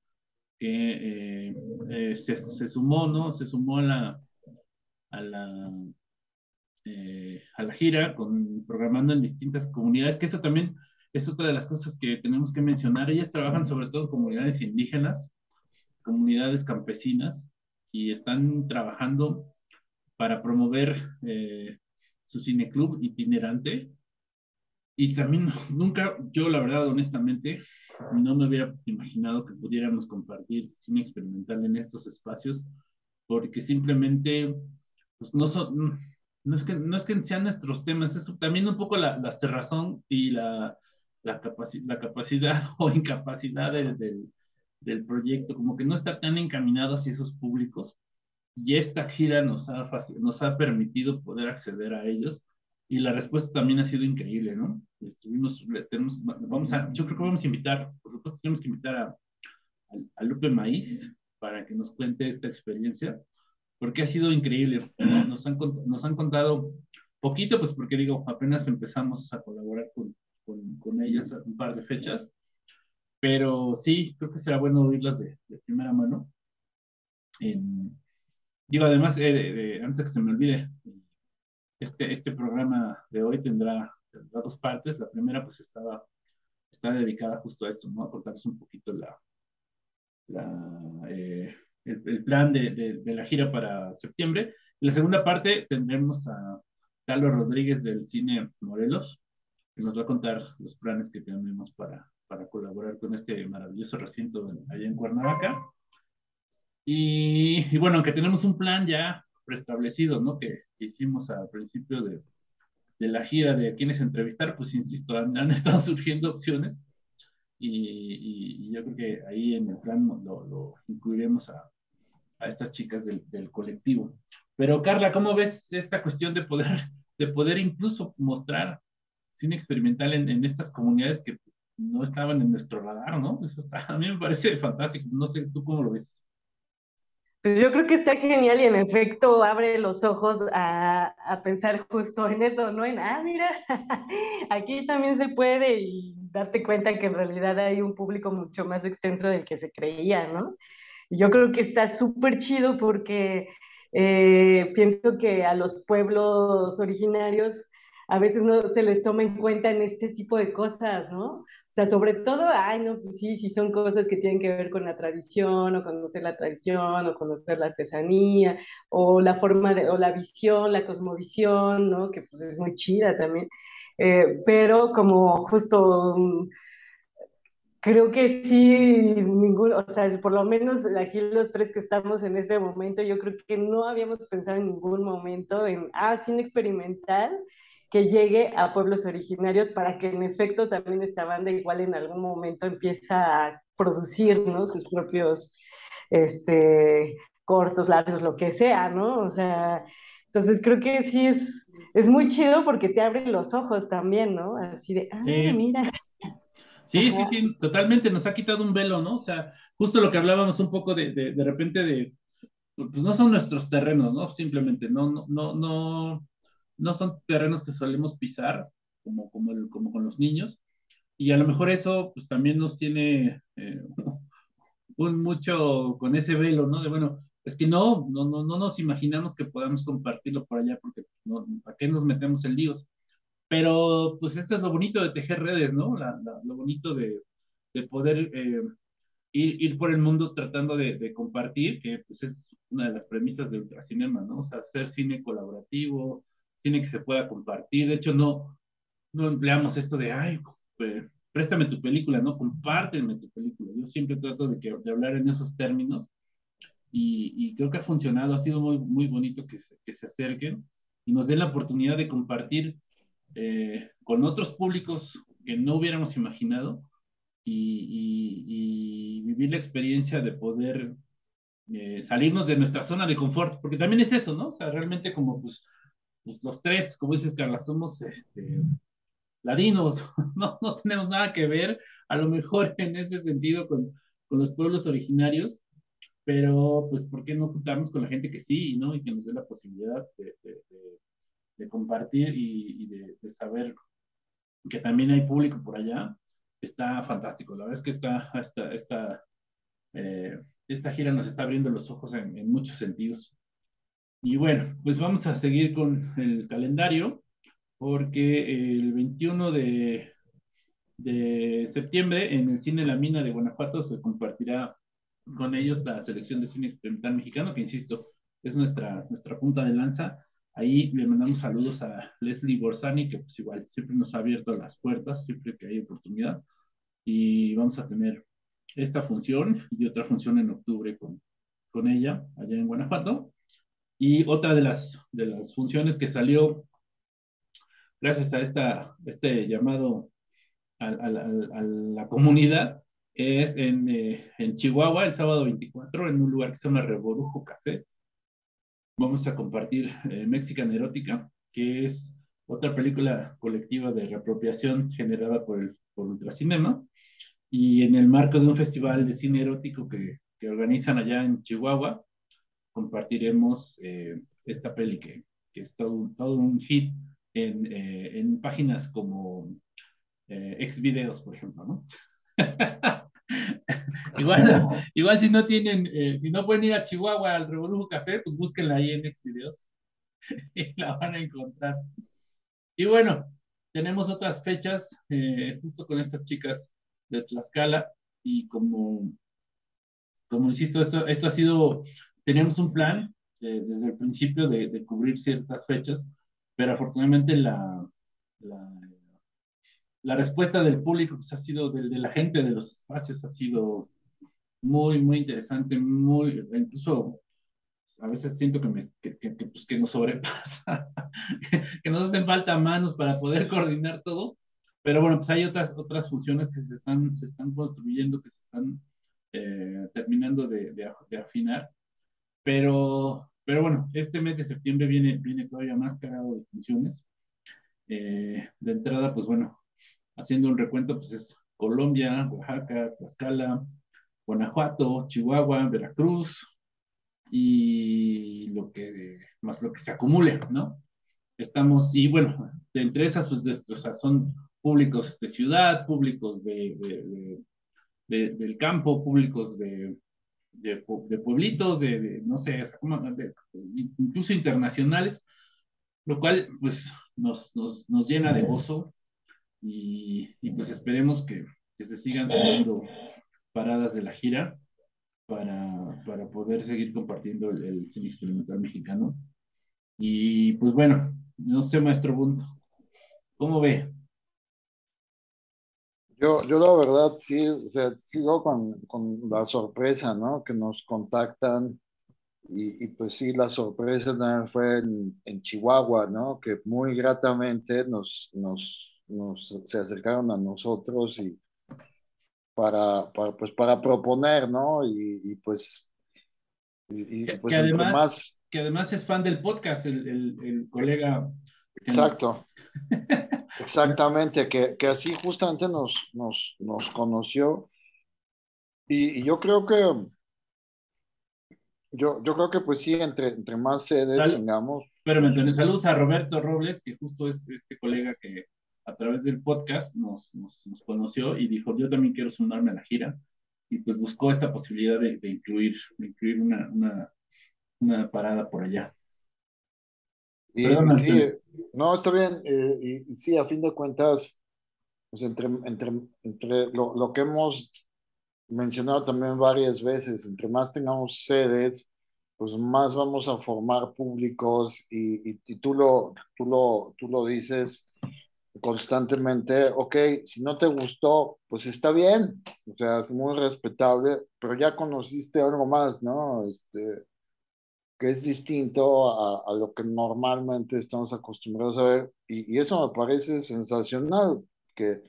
que eh, eh, se, se, sumó, ¿no? Se sumó a la, a la eh, a la gira, con, programando en distintas comunidades, que eso también es otra de las cosas que tenemos que mencionar. Ellas trabajan sobre todo en comunidades indígenas, comunidades campesinas, y están trabajando para promover eh, su cineclub itinerante. Y también nunca, yo la verdad, honestamente, no me hubiera imaginado que pudiéramos compartir cine experimental en estos espacios, porque simplemente pues no son, no es que, no es que sean nuestros temas, es también un poco la, la cerrazón y la, la, la capacidad o incapacidad del, del, del, proyecto, como que no está tan encaminado hacia esos públicos. Y esta gira nos ha, nos ha permitido poder acceder a ellos. Y la respuesta también ha sido increíble, ¿no? Estuvimos, tenemos, vamos a, yo creo que vamos a invitar, por supuesto, tenemos que invitar a, a, a Lupe Maíz para que nos cuente esta experiencia porque ha sido increíble. Nos han, nos han contado poquito, pues porque digo, apenas empezamos a colaborar con, con, con ellas un par de fechas, pero sí, creo que será bueno oírlas de, de primera mano. digo, además, eh, antes de que se me olvide, este, este programa de hoy tendrá, tendrá, dos partes. La primera, pues, estaba, está dedicada justo a esto, ¿no? A contarles un poquito la, la eh, el, plan de, de, la gira para septiembre. En la segunda parte tendremos a Carlos Rodríguez del Cine Morelos, que nos va a contar los planes que tenemos para, para colaborar con este maravilloso recinto allá en Cuernavaca. Y, y, bueno, aunque tenemos un plan ya preestablecido, ¿no? Que, que hicimos al principio de, de, la gira de quienes entrevistar, pues insisto, han, han estado surgiendo opciones y, y, yo creo que ahí en el plan lo, lo incluiremos a, a estas chicas del, del, colectivo. Pero Carla, ¿cómo ves esta cuestión de poder, de poder incluso mostrar cine experimental en, en estas comunidades que no estaban en nuestro radar, ¿no? Eso está, a mí me parece fantástico. No sé, ¿tú cómo lo ves? Pues yo creo que está genial y en efecto abre los ojos a, a, pensar justo en eso, ¿no? En, ah, mira, aquí también se puede y darte cuenta que en realidad hay un público mucho más extenso del que se creía, ¿no? Yo creo que está súper chido porque eh, pienso que a los pueblos originarios a veces no se les toma en cuenta en este tipo de cosas, ¿no? O sea, sobre todo, ay, no, pues sí, sí son cosas que tienen que ver con la tradición, o conocer la tradición, o conocer la artesanía, o la forma de, o la visión, la cosmovisión, ¿no? Que pues es muy chida también. Eh, pero como justo Creo que sí, ninguno, o sea, por lo menos aquí los tres que estamos en este momento, yo creo que no habíamos pensado en ningún momento en, ah, cine experimental que llegue a pueblos originarios para que en efecto también esta banda igual en algún momento empieza a producir, ¿no? Sus propios, este, cortos, largos, lo que sea, ¿no? O sea, entonces creo que sí es, es muy chido porque te abre los ojos también, ¿no? Así de, ah, mira. Sí, sí, sí, totalmente, nos ha quitado un velo, ¿no? O sea, justo lo que hablábamos un poco de, de, de repente de, pues no son nuestros terrenos, ¿no? Simplemente, no, no, no, no, no son terrenos que solemos pisar, como, como, con los niños, y a lo mejor eso, pues también nos tiene eh, un mucho con ese velo, ¿no? De bueno, es que no, no, no, no nos imaginamos que podamos compartirlo por allá, porque no, ¿para qué nos metemos en líos? Pero pues esto es lo bonito de tejer redes, ¿no? Lo bonito de, de poder eh, ir, ir, por el mundo tratando de, de, compartir, que pues es una de las premisas de Ultracinema, ¿no? O sea, hacer cine colaborativo, cine que se pueda compartir. De hecho, no, no empleamos esto de, ay, pues, préstame tu película, ¿no? Compárteme tu película. Yo siempre trato de, que, de hablar en esos términos y, y, creo que ha funcionado, ha sido muy, muy bonito que se, que se acerquen y nos den la oportunidad de compartir eh, con otros públicos que no hubiéramos imaginado y, y, y vivir la experiencia de poder eh, salirnos de nuestra zona de confort, porque también es eso, ¿no? O sea, realmente como pues, pues los tres, como dices Carla, somos este, ladinos, no, no tenemos nada que ver, a lo mejor en ese sentido con, con los pueblos originarios, pero pues ¿por qué no juntarnos con la gente que sí, ¿no? Y que nos dé la posibilidad de, de, compartir y, de, saber que también hay público por allá, está fantástico. La verdad es que esta, eh, esta gira nos está abriendo los ojos en, muchos sentidos. Y bueno, pues vamos a seguir con el calendario, porque el 21 de, de septiembre en el Cine La Mina de Guanajuato se compartirá con ellos la selección de cine experimental mexicano, que insisto, es nuestra, nuestra punta de lanza Ahí le mandamos saludos a Leslie Borsani, que pues igual siempre nos ha abierto las puertas, siempre que hay oportunidad. Y vamos a tener esta función y otra función en octubre con, con ella allá en Guanajuato. Y otra de las, funciones que salió gracias a esta, este llamado a, la comunidad es en, eh, en, Chihuahua el sábado 24 en un lugar que se llama Reborujo Café. Vamos a compartir eh, Mexican Erótica, que es otra película colectiva de reapropiación generada por, el, por Ultracinema y en el marco de un festival de cine erótico que, que organizan allá en Chihuahua, compartiremos eh, esta peli que, que es todo, todo, un hit en, eh, en páginas como eh, Xvideos, por ejemplo, ¿no? igual, igual si no tienen, eh, si no pueden ir a Chihuahua al Revolujo Café, pues búsquenla ahí en Xvideos y la van a encontrar. Y bueno, tenemos otras fechas justo con estas chicas de Tlaxcala y como, como insisto, esto, esto ha sido teníamos un plan eh, desde el principio de, cubrir ciertas fechas, pero afortunadamente la, la, respuesta del público pues, ha sido, de, la gente de los espacios, ha sido muy, muy interesante, muy, incluso a veces siento que, me, que, que, pues, que nos sobrepasa, que nos hacen falta manos para poder coordinar todo, pero bueno, pues hay otras, otras funciones que se están, se están construyendo, que se están eh, terminando de, afinar pero, pero bueno, este mes de septiembre viene, viene todavía más cargado de funciones. Eh, de entrada, pues bueno, haciendo un recuento, pues es Colombia, Oaxaca, Tlaxcala, Guanajuato, Chihuahua, Veracruz y lo que más lo que se acumule, ¿no? Estamos, y bueno, entre esas, pues, o sea, son públicos de ciudad, públicos de, del campo, públicos de, de, pueblitos, de, no sé, incluso internacionales, lo cual pues nos, nos, nos llena de gozo y, y pues esperemos que, que, se sigan teniendo paradas de la gira para, para poder seguir compartiendo el, el, cine experimental mexicano. Y pues bueno, no sé, maestro Bunto, ¿cómo ve? Yo, yo la verdad sí, o sea, sigo con, con la sorpresa, ¿no? Que nos contactan y, y pues sí, la sorpresa también fue en, en, Chihuahua, ¿no? Que muy gratamente nos, nos, nos, se acercaron a nosotros y para, para, pues para proponer, ¿no? Y, y pues, y, pues que, además, que además es fan del podcast, el, el, el colega. Exacto. Exactamente, que, que, así justamente nos, nos, nos conoció. Y, yo creo que, yo, yo creo que pues sí, entre, entre más sedes tengamos. Pero me saludos a Roberto Robles, que justo es este colega que a través del podcast nos, nos, nos, conoció y dijo, yo también quiero sumarme a la gira. Y pues buscó esta posibilidad de, de incluir, de incluir una, una, una parada por allá. Y, sí, no, está bien. Eh, y, sí, a fin de cuentas, pues entre, entre, entre lo, lo, que hemos mencionado también varias veces, entre más tengamos sedes, pues más vamos a formar públicos y, y, tú, lo, tú, lo, tú lo dices constantemente, ok, si no te gustó, pues está bien, o sea, es muy respetable, pero ya conociste algo más, ¿no? Este, que es distinto a, a, lo que normalmente estamos acostumbrados a ver, y, y eso me parece sensacional, que,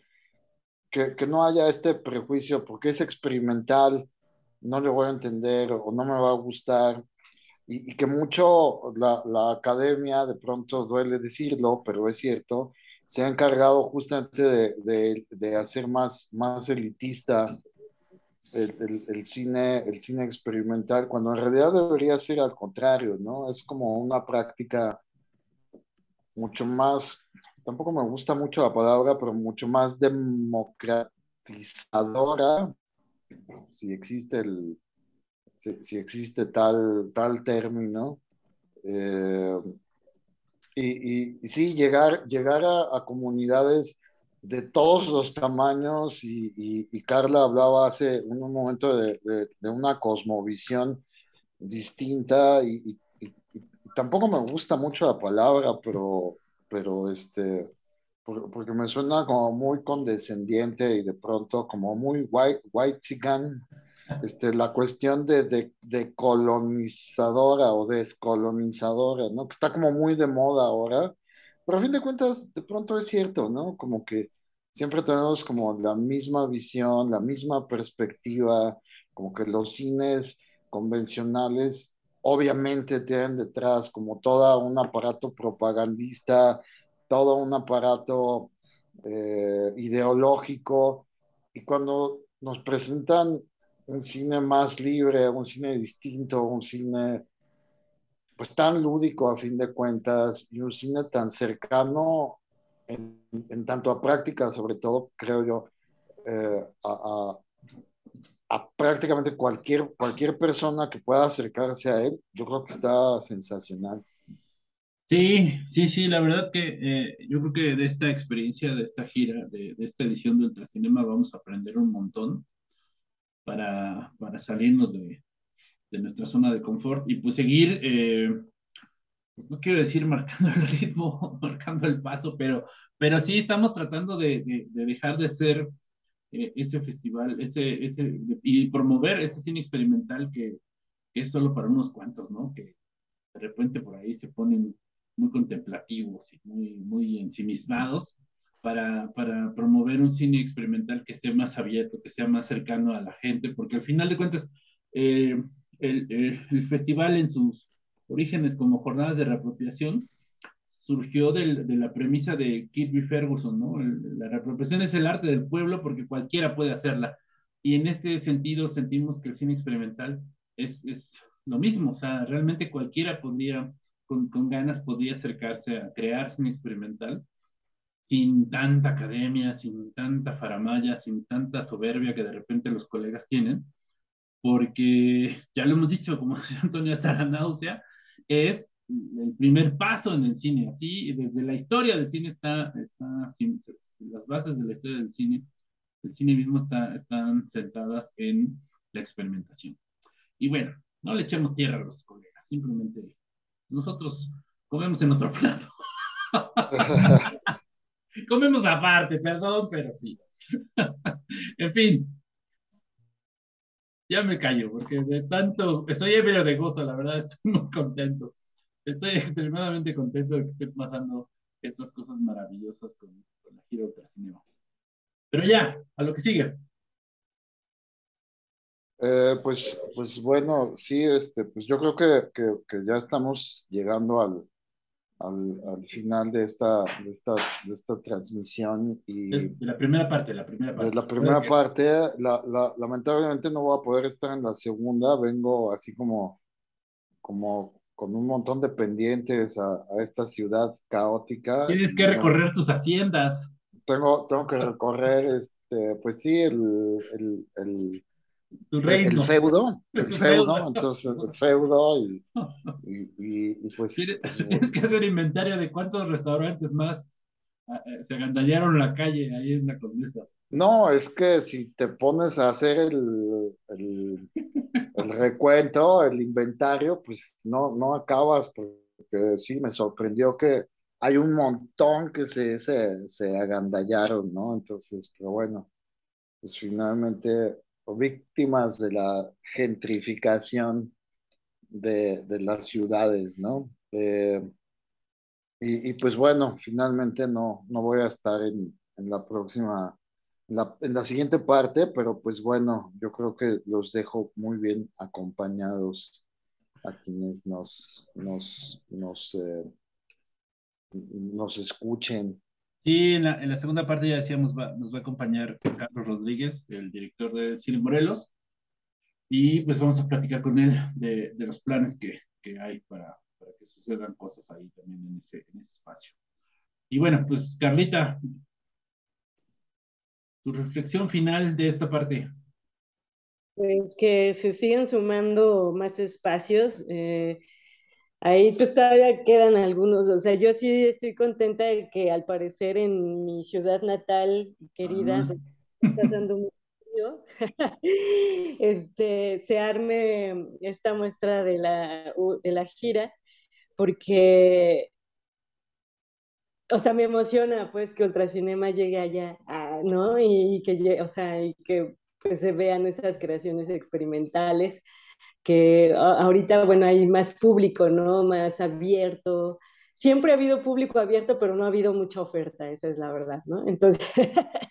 que, que, no haya este prejuicio, porque es experimental, no le voy a entender o no me va a gustar, y, y que mucho la, la, academia, de pronto duele decirlo, pero es cierto, se ha encargado justamente de, de, de hacer más, más elitista el, cine, el cine experimental, cuando en realidad debería ser al contrario, ¿no? Es como una práctica mucho más, tampoco me gusta mucho la palabra, pero mucho más democratizadora, si existe el, si, existe tal, tal término. Eh, y, sí, llegar, llegar a comunidades de todos los tamaños y, Carla hablaba hace un momento de, una cosmovisión distinta y, tampoco me gusta mucho la palabra, pero, pero este, porque me suena como muy condescendiente y de pronto como muy white, white chican, este, la cuestión de, de, de colonizadora o descolonizadora, ¿no? Que está como muy de moda ahora, pero a fin de cuentas, de pronto es cierto, ¿no? Como que siempre tenemos como la misma visión, la misma perspectiva, como que los cines convencionales obviamente tienen detrás como todo un aparato propagandista, todo un aparato eh, ideológico, y cuando nos presentan un cine más libre, un cine distinto, un cine pues tan lúdico a fin de cuentas y un cine tan cercano en, tanto a práctica, sobre todo, creo yo, eh, a, a, prácticamente cualquier, cualquier persona que pueda acercarse a él, yo creo que está sensacional. Sí, sí, sí, la verdad que eh, yo creo que de esta experiencia, de esta gira, de, de esta edición de Ultracinema, vamos a aprender un montón para, para salirnos de, de nuestra zona de confort y pues seguir, eh, pues no quiero decir marcando el ritmo, marcando el paso, pero, pero sí estamos tratando de, de, de dejar de ser eh, ese festival ese, ese, y promover ese cine experimental que, que, es solo para unos cuantos, ¿no? Que de repente por ahí se ponen muy contemplativos y muy, muy ensimismados para, para promover un cine experimental que sea más abierto, que sea más cercano a la gente, porque al final de cuentas, eh, el, el, festival en sus orígenes como jornadas de reapropiación surgió del, de la premisa de Kirby Ferguson, ¿no? La reapropiación es el arte del pueblo porque cualquiera puede hacerla. Y en este sentido sentimos que el cine experimental es, es lo mismo, o sea, realmente cualquiera podría, con, con ganas, podría acercarse a crear cine experimental sin tanta academia, sin tanta faramaya, sin tanta soberbia que de repente los colegas tienen, porque ya lo hemos dicho, como dice Antonio, hasta la náusea, es el primer paso en el cine, así, desde la historia del cine está, está las bases de la historia del cine, el cine mismo está, están sentadas en la experimentación. Y bueno, no le echemos tierra a los colegas, simplemente nosotros comemos en otro plato. comemos aparte, perdón, pero sí. en fin, ya me callo, porque de tanto, estoy ebrio de gozo, la verdad, estoy muy contento. Estoy extremadamente contento de que esté pasando estas cosas maravillosas con, con la gira Ultracinema. Pero ya, a lo que sigue. Eh, pues, pues bueno, sí, este, pues yo creo que, que, que ya estamos llegando al, al, al, final de esta, de esta, de esta transmisión. Y de, de la primera parte, la primera parte. De la primera parte, la, la, lamentablemente no voy a poder estar en la segunda, vengo así como, como con un montón de pendientes a, a esta ciudad caótica. Tienes que recorrer tus haciendas. Tengo, tengo que recorrer, este, pues sí, el, el, el tu reino. El feudo, el feudo, entonces el feudo y, y, pues, Tienes, pues, tienes, que hacer inventario de cuántos restaurantes más uh, se agandallaron la calle ahí en la Condesa. No, es que si te pones a hacer el, el, el recuento, el inventario, pues no, no acabas, porque sí, me sorprendió que hay un montón que se, se, se agandallaron, ¿no? Entonces, pero bueno, pues finalmente víctimas de la gentrificación de, de las ciudades, ¿no? Eh, y, pues bueno, finalmente no, no voy a estar en, en la próxima, en la, en la, siguiente parte, pero pues bueno, yo creo que los dejo muy bien acompañados a quienes nos, nos, nos, eh, nos escuchen. Sí, en la, en la, segunda parte ya decíamos, va, nos va a acompañar Carlos Rodríguez, el director de Cine Morelos, y pues vamos a platicar con él de, de los planes que, que hay para, para, que sucedan cosas ahí también en ese, en ese espacio. Y bueno, pues Carlita, tu reflexión final de esta parte. Pues que se siguen sumando más espacios. Eh, Ahí pues todavía quedan algunos, o sea, yo sí estoy contenta de que al parecer en mi ciudad natal, querida, ah. pasando muy frío, este, se arme esta muestra de la, de la gira, porque, o sea, me emociona pues que Ultracinema llegue allá, ¿no? Y, y que, o sea, y que pues se vean esas creaciones experimentales que ahorita, bueno, hay más público, ¿no? Más abierto. Siempre ha habido público abierto, pero no ha habido mucha oferta, esa es la verdad, ¿no? Entonces,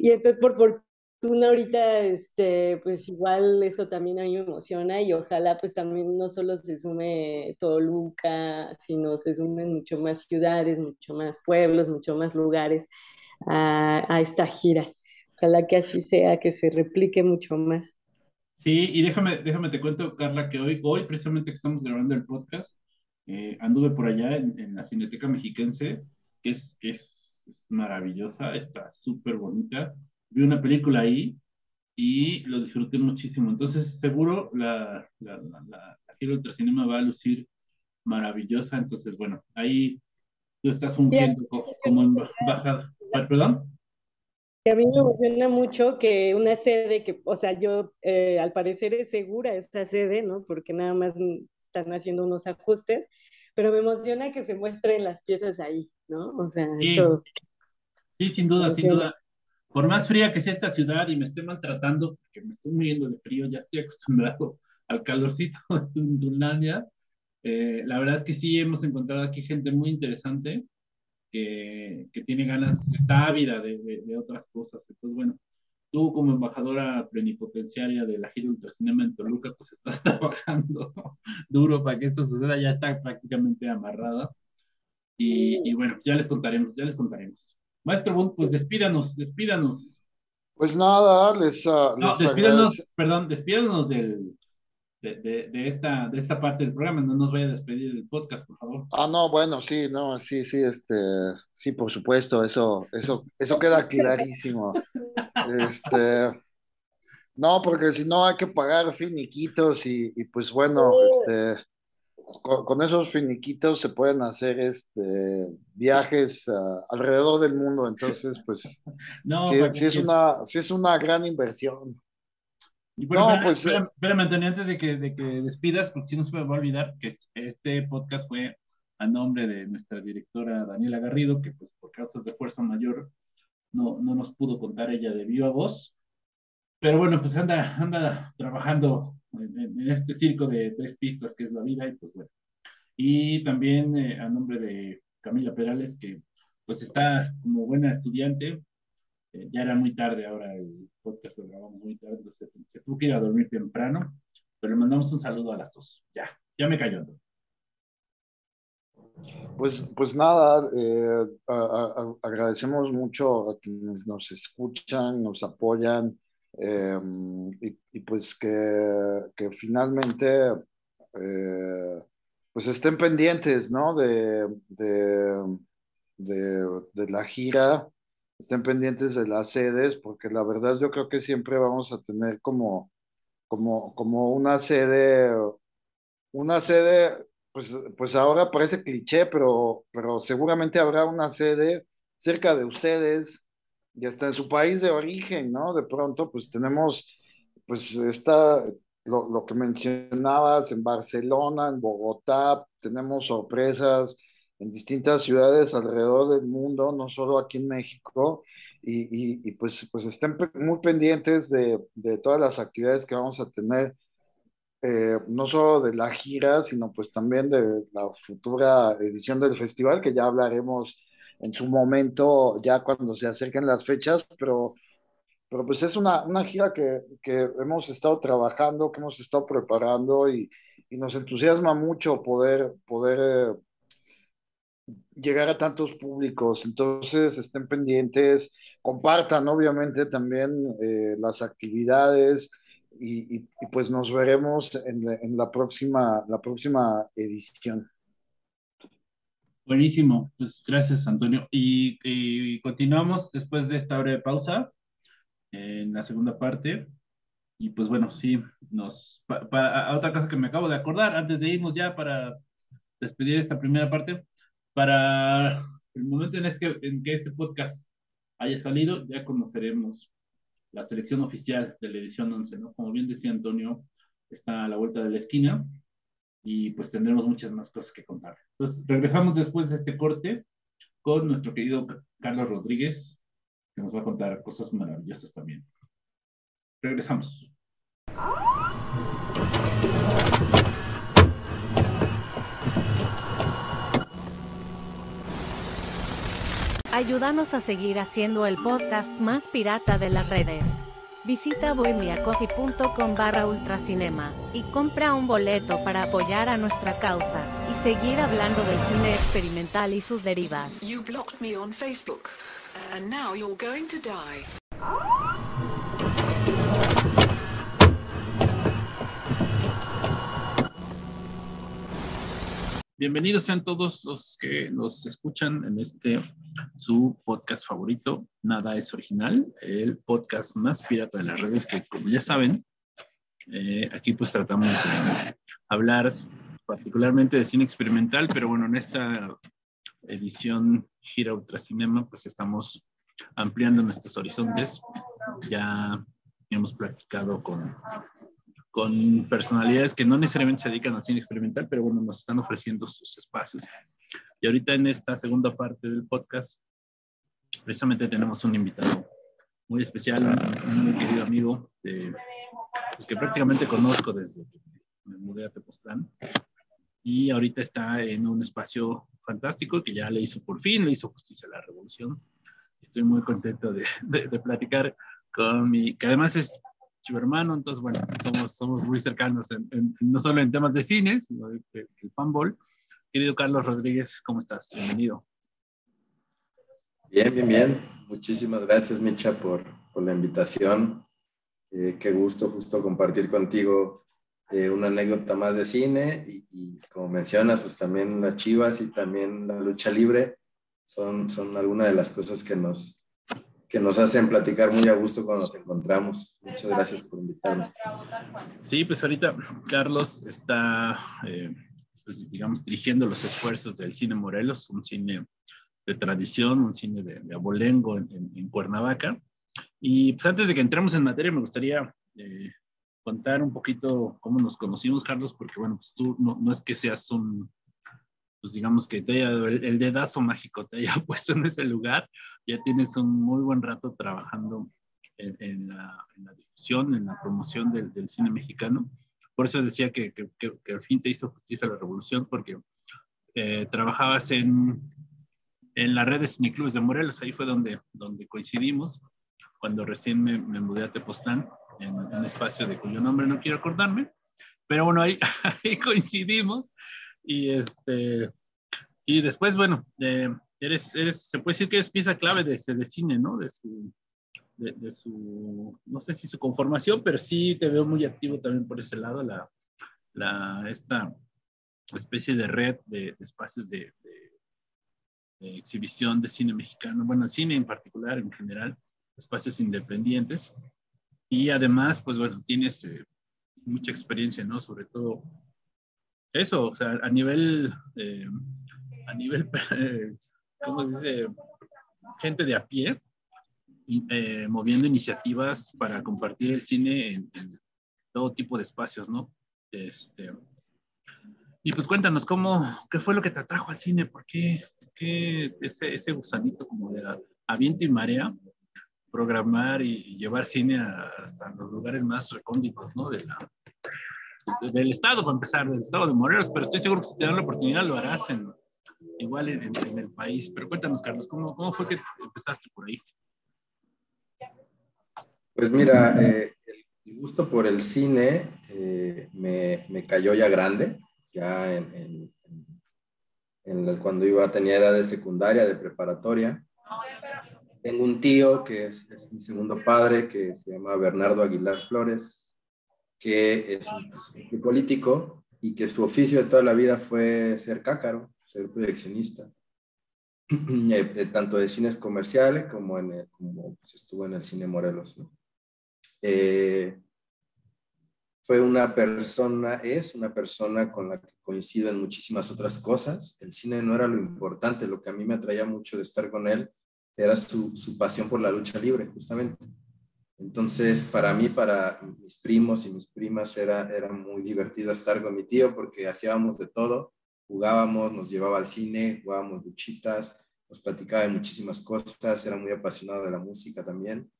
y entonces por fortuna ahorita, este, pues igual eso también a mí me emociona y ojalá pues también no solo se sume Toluca, sino se sumen mucho más ciudades, mucho más pueblos, mucho más lugares a, a esta gira. Ojalá que así sea, que se replique mucho más. Sí, y déjame, déjame te cuento, Carla, que hoy, hoy precisamente que estamos grabando el podcast, eh, anduve por allá en, la Cineteca Mexiquense, que es, que es, maravillosa, está súper bonita. Vi una película ahí y lo disfruté muchísimo. Entonces, seguro la, la, la, la, la Cinema va a lucir maravillosa. Entonces, bueno, ahí tú estás fungiendo como embajada. ¿Perdón? A mí me emociona mucho que una sede que, o sea, yo eh, al parecer es segura esta sede, ¿no? Porque nada más están haciendo unos ajustes, pero me emociona que se muestren las piezas ahí, ¿no? O sea, sí. eso. Sí, sin duda, sin duda. Por más fría que sea esta ciudad y me esté maltratando, porque me estoy muriendo de frío, ya estoy acostumbrado al calorcito de Dunlandia. Eh, la verdad es que sí hemos encontrado aquí gente muy interesante que, que tiene ganas, está ávida de, de, otras cosas. Entonces, bueno, tú como embajadora plenipotenciaria de la gira Ultracinema en Toluca, pues estás trabajando duro para que esto suceda, ya está prácticamente amarrada. Y, y bueno, ya les contaremos, ya les contaremos. Maestro Bund, pues despídanos, despídanos. Pues nada, les, uh, no, despídanos, perdón, despídanos del, de, de, esta, de esta parte del programa. No nos vaya a despedir del podcast, por favor. Ah, no, bueno, sí, no, sí, sí, este, sí, por supuesto, eso, eso, eso queda clarísimo. Este, no, porque si no hay que pagar finiquitos y, y pues bueno, este, con, esos finiquitos se pueden hacer este, viajes uh, alrededor del mundo, entonces, pues, no, sí, sí es una, sí es una gran inversión. Y bueno, no, pues, espérame, Antonio, antes de que, de que despidas, porque si no se me va a olvidar que este podcast fue a nombre de nuestra directora Daniela Garrido, que pues por causas de fuerza mayor no, no nos pudo contar ella de viva voz. Pero bueno, pues anda, anda trabajando en, este circo de tres pistas que es la vida y pues bueno. Y también eh, a nombre de Camila Perales, que pues está como buena estudiante, eh, ya era muy tarde ahora el podcast, lo grabamos muy tarde, entonces se tuvo que ir a dormir temprano, pero le mandamos un saludo a las dos. Ya, ya me cayó. Pues, pues nada, eh, agradecemos mucho a quienes nos escuchan, nos apoyan em, y, pues que, que finalmente eh, pues estén pendientes, ¿no? De, de, de la gira estén pendientes de las sedes, porque la verdad yo creo que siempre vamos a tener como, como, como una sede, una sede, pues, pues ahora parece cliché, pero, pero seguramente habrá una sede cerca de ustedes y hasta en su país de origen, ¿no? De pronto, pues tenemos, pues está lo, lo que mencionabas en Barcelona, en Bogotá, tenemos sorpresas en distintas ciudades alrededor del mundo, no solo aquí en México, y, y, pues, pues estén muy pendientes de, de, todas las actividades que vamos a tener, eh, no solo de la gira, sino pues también de la futura edición del festival, que ya hablaremos en su momento, ya cuando se acerquen las fechas, pero, pero pues es una, una gira que, que hemos estado trabajando, que hemos estado preparando y, y nos entusiasma mucho poder, poder eh, llegar a tantos públicos. Entonces, estén pendientes, compartan obviamente también eh, las actividades y, pues nos veremos en, la, próxima, la próxima edición. Buenísimo, pues gracias Antonio. Y, continuamos después de esta breve pausa en la segunda parte. Y pues bueno, sí, nos... para, otra cosa que me acabo de acordar, antes de irnos ya para despedir esta primera parte, para el momento en, que, en que este podcast haya salido, ya conoceremos la selección oficial de la edición 11, ¿no? Como bien decía Antonio, está a la vuelta de la esquina y pues tendremos muchas más cosas que contar. Entonces, regresamos después de este corte con nuestro querido Carlos Rodríguez, que nos va a contar cosas maravillosas también. Regresamos. Ayúdanos a seguir haciendo el podcast más pirata de las redes. Visita bohemiacoffee.com barra ultracinema y compra un boleto para apoyar a nuestra causa y seguir hablando del cine experimental y sus derivas. You blocked me on Facebook, and now you're going to die. Bienvenidos sean todos los que nos escuchan en este su podcast favorito, Nada es Original, el podcast más pirata de las redes que, como ya saben, eh, aquí pues tratamos de hablar particularmente de cine experimental, pero bueno, en esta edición Gira Ultracinema pues estamos ampliando nuestros horizontes. Ya hemos platicado con con personalidades que no necesariamente se dedican al cine experimental, pero bueno, nos están ofreciendo sus espacios. Y ahorita en esta segunda parte del podcast, precisamente tenemos un invitado muy especial, un, muy querido amigo de, pues, que prácticamente conozco desde que me mudé a Tepoztlán. Y ahorita está en un espacio fantástico que ya le hizo por fin, le hizo justicia a la revolución. Estoy muy contento de, de, de platicar con mi, que además es hermano, entonces bueno, somos, somos muy cercanos, en, no solo en temas de cine, sino del de, de fanball. Querido Carlos Rodríguez, ¿cómo estás? Bienvenido. Bien, bien, bien. Muchísimas gracias, Micha, por, por la invitación. Eh, qué gusto justo compartir contigo eh, una anécdota más de cine y, y, como mencionas, pues también las chivas y también la lucha libre son, son algunas de las cosas que nos, que nos hacen platicar muy a gusto cuando nos encontramos. Muchas gracias por invitarme. Sí, pues ahorita Carlos está, eh, pues, digamos, dirigiendo los esfuerzos del Cine Morelos, un cine de tradición, un cine de, de abolengo en, en, en, Cuernavaca. Y pues antes de que entremos en materia, me gustaría eh, contar un poquito cómo nos conocimos, Carlos, porque bueno, pues tú no, no es que seas un, pues digamos que te haya, el, el, dedazo mágico te haya puesto en ese lugar, ya tienes un muy buen rato trabajando en, en, la, la, difusión, en la promoción del, del, cine mexicano. Por eso decía que, que, que, que, al fin te hizo justicia la revolución, porque eh, trabajabas en, en la red de cineclubes de Morelos, ahí fue donde, donde coincidimos, cuando recién me, me mudé a Tepoztlán, en, un espacio de cuyo nombre no quiero acordarme, pero bueno, ahí, ahí coincidimos y este y después bueno eh, eres, eres se puede decir que eres pieza clave de, de cine no de su de, su no sé si su conformación pero sí te veo muy activo también por ese lado la, la esta especie de red de, de espacios de, exhibición de cine mexicano bueno cine en particular en general espacios independientes. Y además pues bueno tienes eh, mucha experiencia no sobre todo eso, o sea, a nivel, eh, a nivel, eh, ¿cómo se dice? Gente de a pie, eh, moviendo iniciativas para compartir el cine en, en, todo tipo de espacios, ¿no? Este, y pues cuéntanos, ¿cómo, ¿qué fue lo que te atrajo al cine? ¿Por qué, qué ese, ese gusanito como de a, a viento y marea? programar y, llevar cine a, hasta los lugares más recónditos, ¿no? De la, pues, del Estado, para empezar, del Estado de Morelos, pero estoy seguro que si te dan la oportunidad lo harás en, igual en, en, el país. Pero cuéntanos, Carlos, ¿cómo, ¿cómo, fue que empezaste por ahí? Pues mira, eh, el gusto por el cine eh, me, me, cayó ya grande, ya en, en, cuando iba, tenía edad de secundaria, de preparatoria. Tengo un tío que es, mi segundo padre, que se llama Bernardo Aguilar Flores, que es un político y que su oficio de toda la vida fue ser cácaro, ser proyeccionista, tanto de cines comerciales como, en el, pues, estuvo en el cine Morelos. ¿no? Eh, fue una persona, es una persona con la que coincido en muchísimas otras cosas. El cine no era lo importante, lo que a mí me atraía mucho de estar con él era su, su pasión por la lucha libre, justamente. Entonces, para mí, para mis primos y mis primas, era, era muy divertido estar con mi tío porque hacíamos de todo, jugábamos, nos llevaba al cine, jugábamos luchitas, nos platicaba de muchísimas cosas, era muy apasionado de la música también.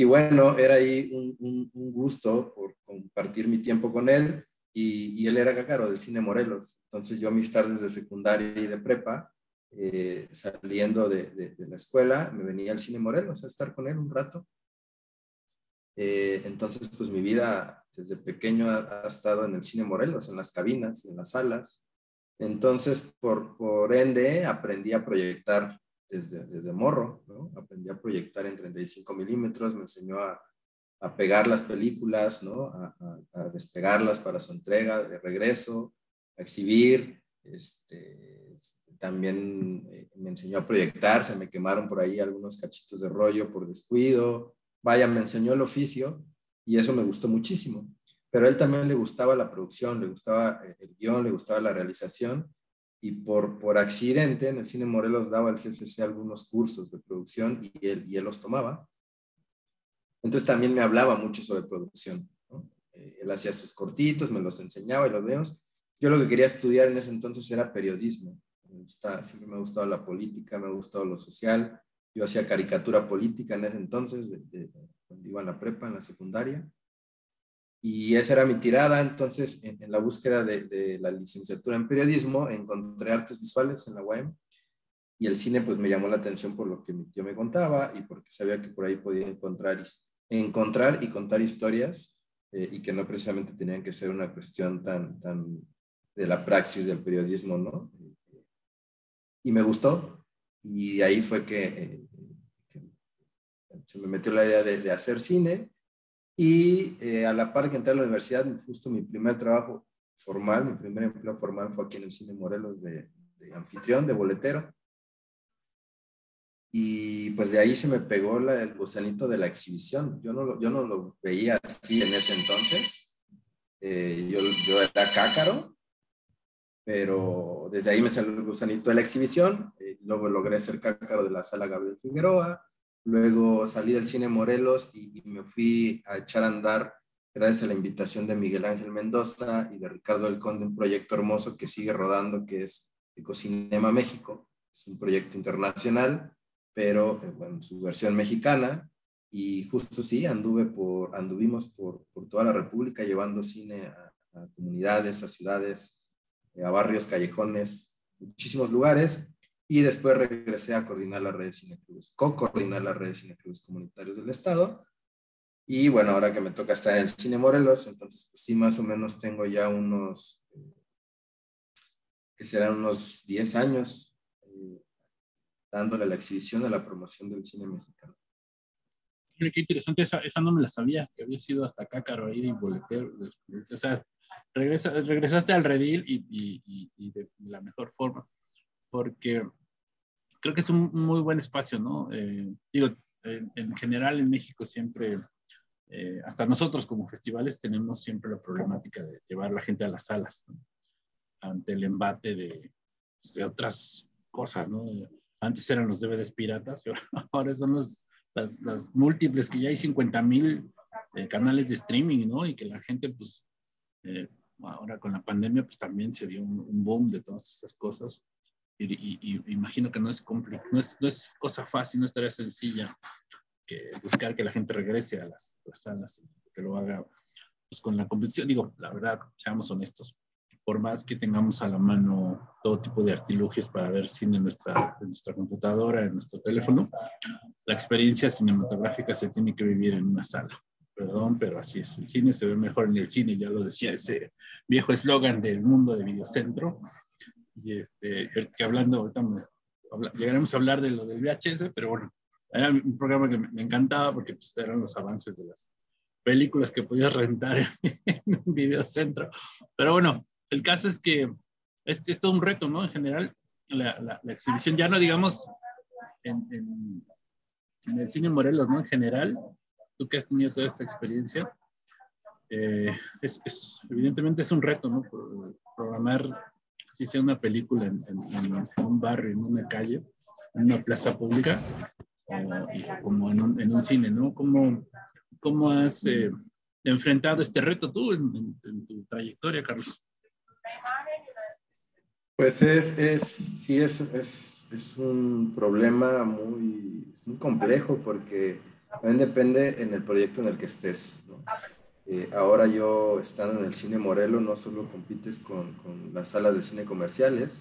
Y bueno, era ahí un, gusto por compartir mi tiempo con él y, él era cácaro del cine Morelos. Entonces yo mis tardes de secundaria y de prepa, eh, saliendo de, la escuela, me venía al cine Morelos a estar con él un rato. Eh, entonces, pues mi vida desde pequeño ha, estado en el cine Morelos, en las cabinas, en las salas. Entonces, por ende, aprendí a proyectar desde, desde morro, ¿no? Aprendí a proyectar en 35 milímetros, me enseñó a, a pegar las películas, ¿no? A, a, despegarlas para su entrega de regreso, a exhibir, este, también eh, me enseñó a proyectar, se me quemaron por ahí algunos cachitos de rollo por descuido, vaya, me enseñó el oficio y eso me gustó muchísimo. Pero a él también le gustaba la producción, le gustaba eh, el guion, le gustaba la realización y por, por accidente en el Cine Morelos daba el CCC algunos cursos de producción y él, y él los tomaba. Entonces también me hablaba mucho sobre producción. Eh, él hacía sus cortitos, me los enseñaba y los vemos. Yo lo que quería estudiar en ese entonces era periodismo. Me siempre me ha gustado la política, me ha gustado lo social. Yo hacía caricatura política en ese entonces, de, cuando iba a la prepa, en la secundaria. Y esa era mi tirada. Entonces, en, la búsqueda de, la licenciatura en periodismo, encontré artes visuales en la UAM. Y el cine, pues me llamó la atención por lo que mi tío me contaba y porque sabía que por ahí podía encontrar, encontrar y contar historias eh, y que no precisamente tenían que ser una cuestión tan, tan de la praxis del periodismo, ¿no? Y me gustó. Y ahí fue que, eh, se me metió la idea de, de hacer cine y eh, a la par que entré a la universidad, justo mi primer trabajo formal, mi primer empleo formal fue aquí en el Cine Morelos de, anfitrión, de boletero. Y pues de ahí se me pegó el gusanito de la exhibición. Yo no, lo, yo no lo veía así en ese entonces. Eh, yo, yo era cácaro, pero desde ahí me salió el gusanito de la exhibición. Eh, luego logré ser cácaro de la sala Gabriel Figueroa. Luego salí del cine Morelos y, me fui a echar a andar gracias a la invitación de Miguel Ángel Mendoza y de Ricardo del Conde, un proyecto hermoso que sigue rodando, que es Ecocinema México. Es un proyecto internacional, pero eh, bueno, su versión mexicana. Y justo sí, anduve por, anduvimos por, por toda la República llevando cine a, comunidades, a ciudades, eh, a barrios, callejones, muchísimos lugares y después regresé a coordinar la red de cineclubes, co-coordinar la red de cineclubes comunitarios del Estado. Y bueno, ahora que me toca estar en el Cine Morelos, entonces pues sí, más o menos tengo ya unos, que serán unos 10 años eh, dándole la exhibición a la promoción del cine mexicano. Qué interesante, esa, esa no me la sabía, que había sido hasta cácaro ahí y boletero. O sea, regresa, regresaste al redil y, y, y de la mejor forma porque creo que es un muy buen espacio, ¿no? Eh, digo, en, general en México siempre, eh, hasta nosotros como festivales tenemos siempre la problemática de llevar la gente a las salas, ante el embate de, pues, de, otras cosas, ¿no? Antes eran los DVDs piratas, ahora son los, las, múltiples, que ya hay 50 mil eh, canales de streaming, ¿no? Y que la gente, pues, ahora con la pandemia, pues también se dio un, un boom de todas esas cosas y, imagino que no es, no es, no, es, cosa fácil, no es tarea sencilla que buscar que la gente regrese a las, salas, que lo haga pues, con la convicción. Digo, la verdad, seamos honestos, por más que tengamos a la mano todo tipo de artilugios para ver cine en nuestra, en nuestra computadora, en nuestro teléfono, la experiencia cinematográfica se tiene que vivir en una sala. Perdón, pero así es. El cine se ve mejor en el cine, ya lo decía ese viejo eslogan del mundo de Videocentro y este, que hablando, ahorita llegaremos a hablar de lo del VHS, pero bueno, era un programa que me, encantaba porque pues, eran los avances de las películas que podías rentar en, un videocentro. Pero bueno, el caso es que es, es todo un reto, ¿no? En general, la, la, exhibición, ya no digamos en, en, en, el cine Morelos, ¿no? En general, tú que has tenido toda esta experiencia, eh, es, es, evidentemente es un reto, ¿no? Programar si sea una película en, un barrio, en una calle, en una plaza pública, como en un, cine, ¿no? ¿Cómo, cómo has eh, enfrentado este reto tú en, tu trayectoria, Carlos? Pues es, es sí, es, es, es un problema muy, muy complejo porque También depende en el proyecto en el que estés. Eh, ahora yo, estando en el cine Morelo, no solo compites con, con, las salas de cine comerciales,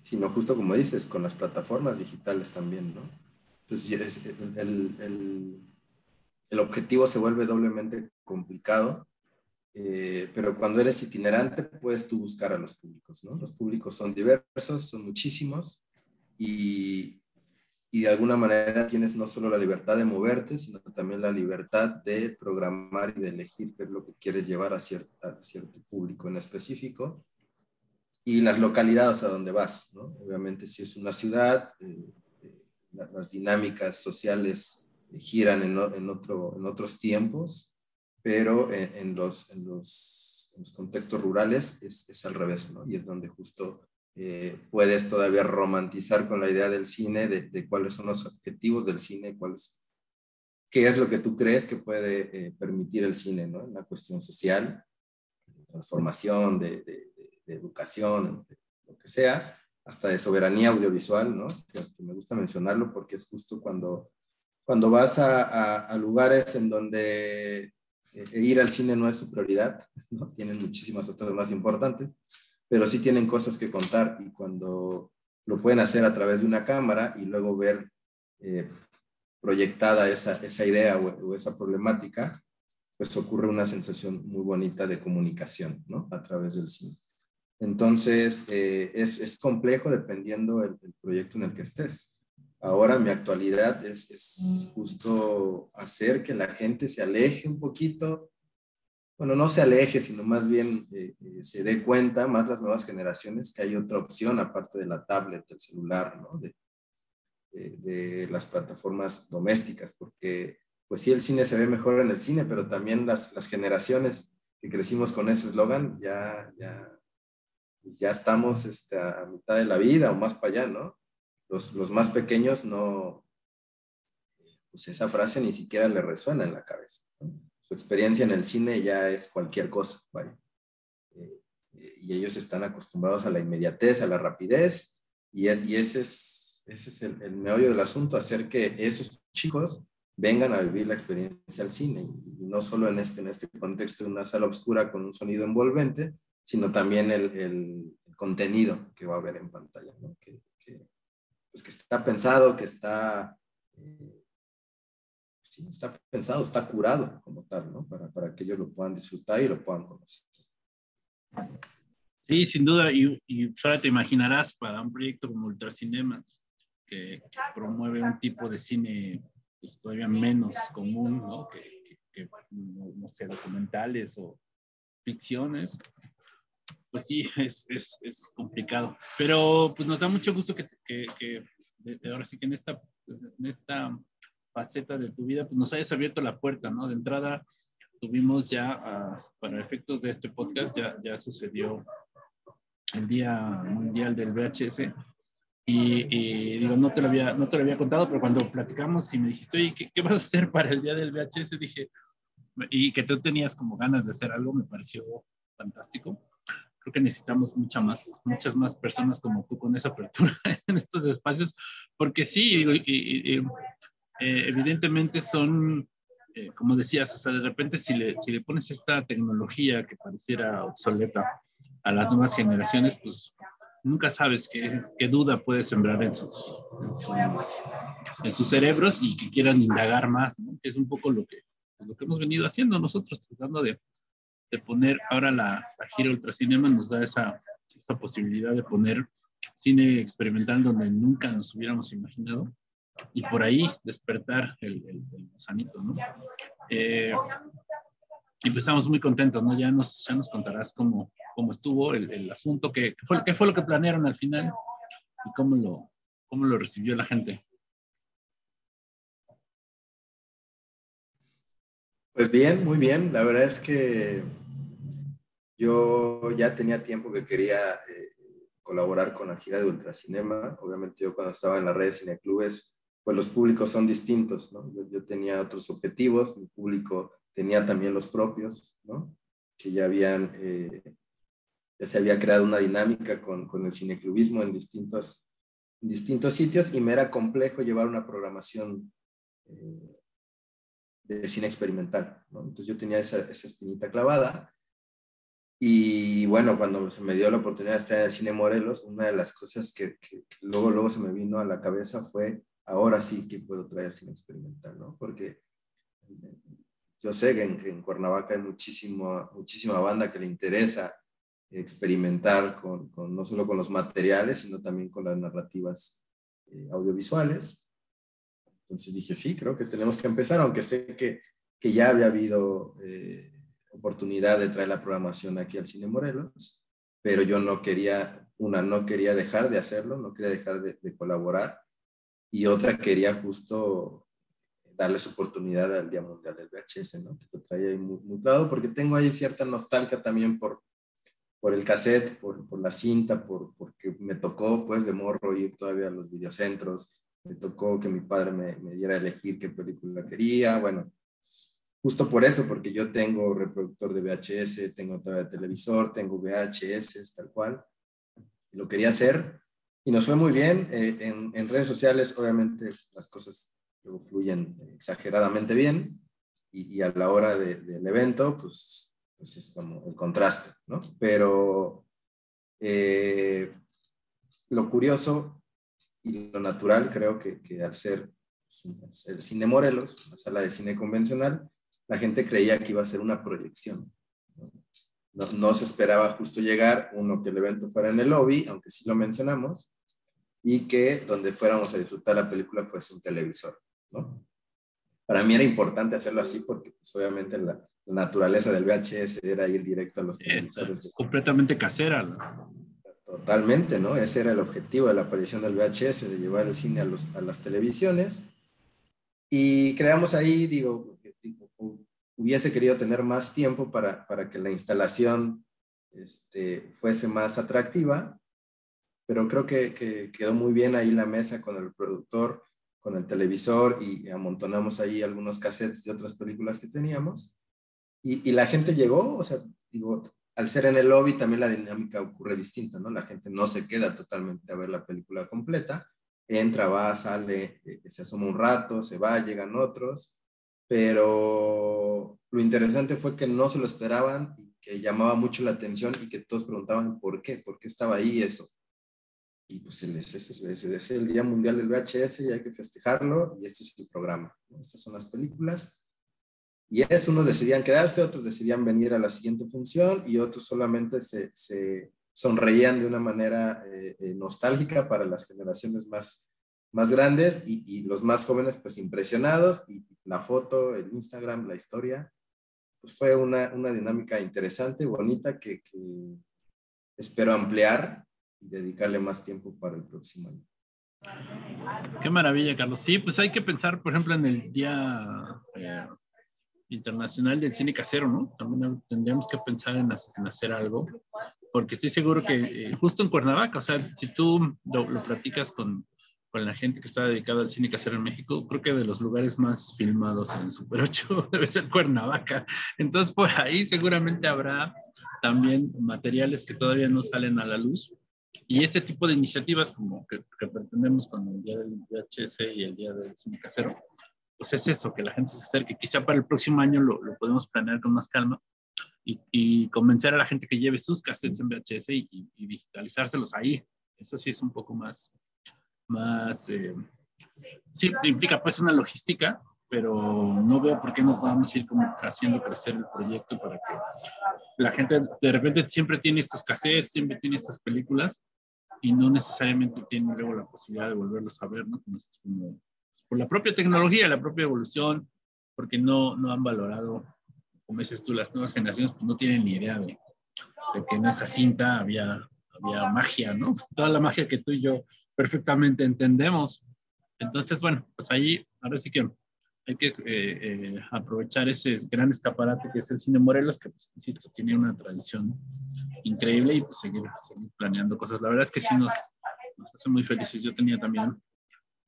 sino justo como dices, con las plataformas digitales también, ¿no? Entonces, el, el, el objetivo se vuelve doblemente complicado, eh, pero cuando eres itinerante puedes tú buscar a los públicos, ¿no? Los públicos son diversos, son muchísimos y, y de alguna manera tienes no solo la libertad de moverte, sino también la libertad de programar y de elegir qué es lo que quieres llevar a, cierta, cierto público en específico y las localidades a donde vas. ¿no? Obviamente si es una ciudad, eh, eh, las dinámicas sociales giran en, en, otro, en otros tiempos, pero en, en, los, los, en, los, contextos rurales es, es al revés, ¿no? y es donde justo eh, puedes todavía romantizar con la idea del cine, de, de, cuáles son los objetivos del cine, cuáles, qué es lo que tú crees que puede eh, permitir el cine, ¿no? Una cuestión social, de transformación, de, de, de, educación, lo que sea, hasta de soberanía audiovisual, ¿no? Que, que, me gusta mencionarlo porque es justo cuando, cuando vas a, a, a lugares en donde eh, ir al cine no es su prioridad, ¿no? Tienen muchísimas otras más importantes pero sí tienen cosas que contar y cuando lo pueden hacer a través de una cámara y luego ver eh, proyectada esa, esa idea o, esa problemática, pues ocurre una sensación muy bonita de comunicación, ¿no? A través del cine. Entonces, eh, es, es, complejo dependiendo el, el, proyecto en el que estés. Ahora mi actualidad es, es justo hacer que la gente se aleje un poquito bueno, no se aleje, sino más bien eh, eh, se dé cuenta, más las nuevas generaciones, que hay otra opción aparte de la tablet, del celular, ¿no? de, de, las plataformas domésticas, porque pues sí, el cine se ve mejor en el cine, pero también las, las generaciones que crecimos con ese eslogan, ya, ya, pues ya estamos este, a mitad de la vida o más para allá, ¿no? Los, los más pequeños no, pues esa frase ni siquiera le resuena en la cabeza. Su experiencia en el cine ya es cualquier cosa, ¿vale? Eh, y ellos están acostumbrados a la inmediatez, a la rapidez, y, es, y ese es, ese es el, el, meollo del asunto, hacer que esos chicos vengan a vivir la experiencia al cine, y, no solo en este, en este contexto de una sala oscura con un sonido envolvente, sino también el, el contenido que va a haber en pantalla, ¿no? que, que, pues que está pensado, que está... Eh, ¿sí? está pensado, está curado como tal, ¿no? Para, para, que ellos lo puedan disfrutar y lo puedan conocer. Sí, sin duda, y, y te imaginarás para un proyecto como Ultracinema, que, que promueve un tipo de cine pues, todavía menos común, ¿no? Que, que, no, no, sé, documentales o ficciones, pues sí, es, es, es complicado. Pero pues nos da mucho gusto que, que, que ahora sí que en esta, en esta faceta de tu vida, pues nos hayas abierto la puerta, ¿no? De entrada tuvimos ya, uh, para efectos de este podcast, ya, ya sucedió el Día Mundial del VHS. Y, y, digo, no te, lo había, no te lo había contado, pero cuando platicamos y me dijiste, oye, ¿qué, ¿qué, vas a hacer para el Día del VHS? Dije, y que tú tenías como ganas de hacer algo, me pareció fantástico. Creo que necesitamos mucha más, muchas más personas como tú con esa apertura en estos espacios, porque sí, y, y, eh, evidentemente son, eh, como decías, o sea, de repente si le, si le pones esta tecnología que pareciera obsoleta a las nuevas generaciones, pues nunca sabes qué, qué duda puede sembrar en sus, en sus, en, sus, cerebros y que quieran indagar más, ¿no? que es un poco lo que, lo que hemos venido haciendo nosotros, tratando de, de poner, ahora la, la gira Ultracinema nos da esa, esa posibilidad de poner cine experimental donde nunca nos hubiéramos imaginado y por ahí despertar el, el, el gusanito, ¿no? Eh, y pues estamos muy contentos, ¿no? Ya nos, ya nos contarás cómo, cómo estuvo el, el asunto, qué, qué, fue, qué fue lo que planearon al final y cómo lo, cómo lo recibió la gente. Pues bien, muy bien. La verdad es que yo ya tenía tiempo que quería eh, colaborar con la gira de Ultracinema. Obviamente yo cuando estaba en la red de cineclubes pues los públicos son distintos, ¿no? Yo, tenía otros objetivos, mi público tenía también los propios, ¿no? Que ya habían, eh, ya se había creado una dinámica con, con el cineclubismo en distintos, distintos sitios y me era complejo llevar una programación eh, de cine experimental. ¿no? Entonces yo tenía esa, esa espinita clavada. Y bueno, cuando se me dio la oportunidad de estar en el cine Morelos, una de las cosas que, que luego, luego se me vino a la cabeza fue, ahora sí que puedo traer cine experimental, ¿no? Porque yo sé que en, Cuernavaca hay muchísimo, muchísima banda que le interesa experimentar con, con, no solo con los materiales, sino también con las narrativas eh, audiovisuales. Entonces dije, sí, creo que tenemos que empezar, aunque sé que, que ya había habido eh, oportunidad de traer la programación aquí al Cine Morelos, pero yo no quería, una, no quería dejar de hacerlo, no quería dejar de, de colaborar, y otra quería justo darles oportunidad al Día Mundial del VHS, ¿no? Que lo traía ahí muy, muy claro, porque tengo ahí cierta nostalgia también por, por el cassette, por, por la cinta, por, porque me tocó pues de morro ir todavía a los videocentros, me tocó que mi padre me, me, diera a elegir qué película quería, bueno, justo por eso, porque yo tengo reproductor de VHS, tengo todavía televisor, tengo VHS, tal cual, lo quería hacer, y nos fue muy bien, eh, en, redes sociales obviamente las cosas luego fluyen exageradamente bien, y, a la hora de, del evento, pues, pues, es como el contraste, ¿no? Pero eh, lo curioso y lo natural creo que, que al ser pues, el cine Morelos, una sala de cine convencional, la gente creía que iba a ser una proyección. No, no, se esperaba justo llegar, uno, que el evento fuera en el lobby, aunque sí lo mencionamos, y que donde fuéramos a disfrutar la película fuese un televisor. ¿no? Para mí era importante hacerlo así porque pues, obviamente la, la, naturaleza del VHS era ir directo a los televisores. Es completamente casera. ¿no? Totalmente, ¿no? Ese era el objetivo de la aparición del VHS, de llevar el cine a, los, a las televisiones. Y creamos ahí, digo, hubiese querido tener más tiempo para, para que la instalación este, fuese más atractiva, pero creo que, que, quedó muy bien ahí la mesa con el productor, con el televisor y amontonamos ahí algunos cassettes de otras películas que teníamos. Y, y la gente llegó, o sea, digo, al ser en el lobby también la dinámica ocurre distinta, ¿no? La gente no se queda totalmente a ver la película completa, entra, va, sale, eh, se asoma un rato, se va, llegan otros, pero lo interesante fue que no se lo esperaban que llamaba mucho la atención y que todos preguntaban por qué, por qué estaba ahí eso. Y pues es, es, es, es el Día Mundial del VHS y hay que festejarlo y este es el programa. Estas son las películas y eso, unos decidían quedarse, otros decidían venir a la siguiente función y otros solamente se, sonreían de una manera eh, eh, nostálgica para las generaciones más, más grandes y, los más jóvenes pues impresionados y la foto, el Instagram, la historia, pues fue una, una dinámica interesante, bonita que espero ampliar y dedicarle más tiempo para el próximo año. Qué maravilla, Carlos. Sí, pues hay que pensar, por ejemplo, en el día eh, internacional del cine casero, ¿no? También tendríamos que pensar en, en hacer algo, porque estoy seguro que eh, justo en Cuernavaca, o sea, si tú lo, lo platicas con, con, la gente que está dedicada al cine casero en México, creo que de los lugares más filmados en Super 8 debe ser Cuernavaca. Entonces, por ahí seguramente habrá también materiales que todavía no salen a la luz. Y este tipo de iniciativas como que, que pretendemos con el Día del VHS y el Día del Cine Casero, pues es eso, que la gente se acerque. Quizá para el próximo año lo, lo podemos planear con más calma y, y, convencer a la gente que lleve sus cassettes en VHS y, y, y, digitalizárselos ahí. Eso sí es un poco más, más, eh, sí, implica pues una logística, pero no veo por qué no podamos ir como haciendo crecer el proyecto para que la gente de repente siempre tiene estos cassettes, siempre tiene estas películas y no necesariamente tiene luego la posibilidad de volverlos a ver, ¿no? Como, como por la propia tecnología, la propia evolución, porque no, no han valorado, como dices tú, las nuevas generaciones pues no tienen ni idea de, de, que en esa cinta había, había magia, ¿no? Toda la magia que tú y yo perfectamente entendemos. Entonces, bueno, pues ahí, ahora sí que hay que eh, eh, aprovechar ese gran escaparate que es el cine Morelos, que, pues, insisto, tiene una tradición increíble y pues seguir, seguir planeando cosas. La verdad es que sí nos, nos hace muy felices. Yo tenía también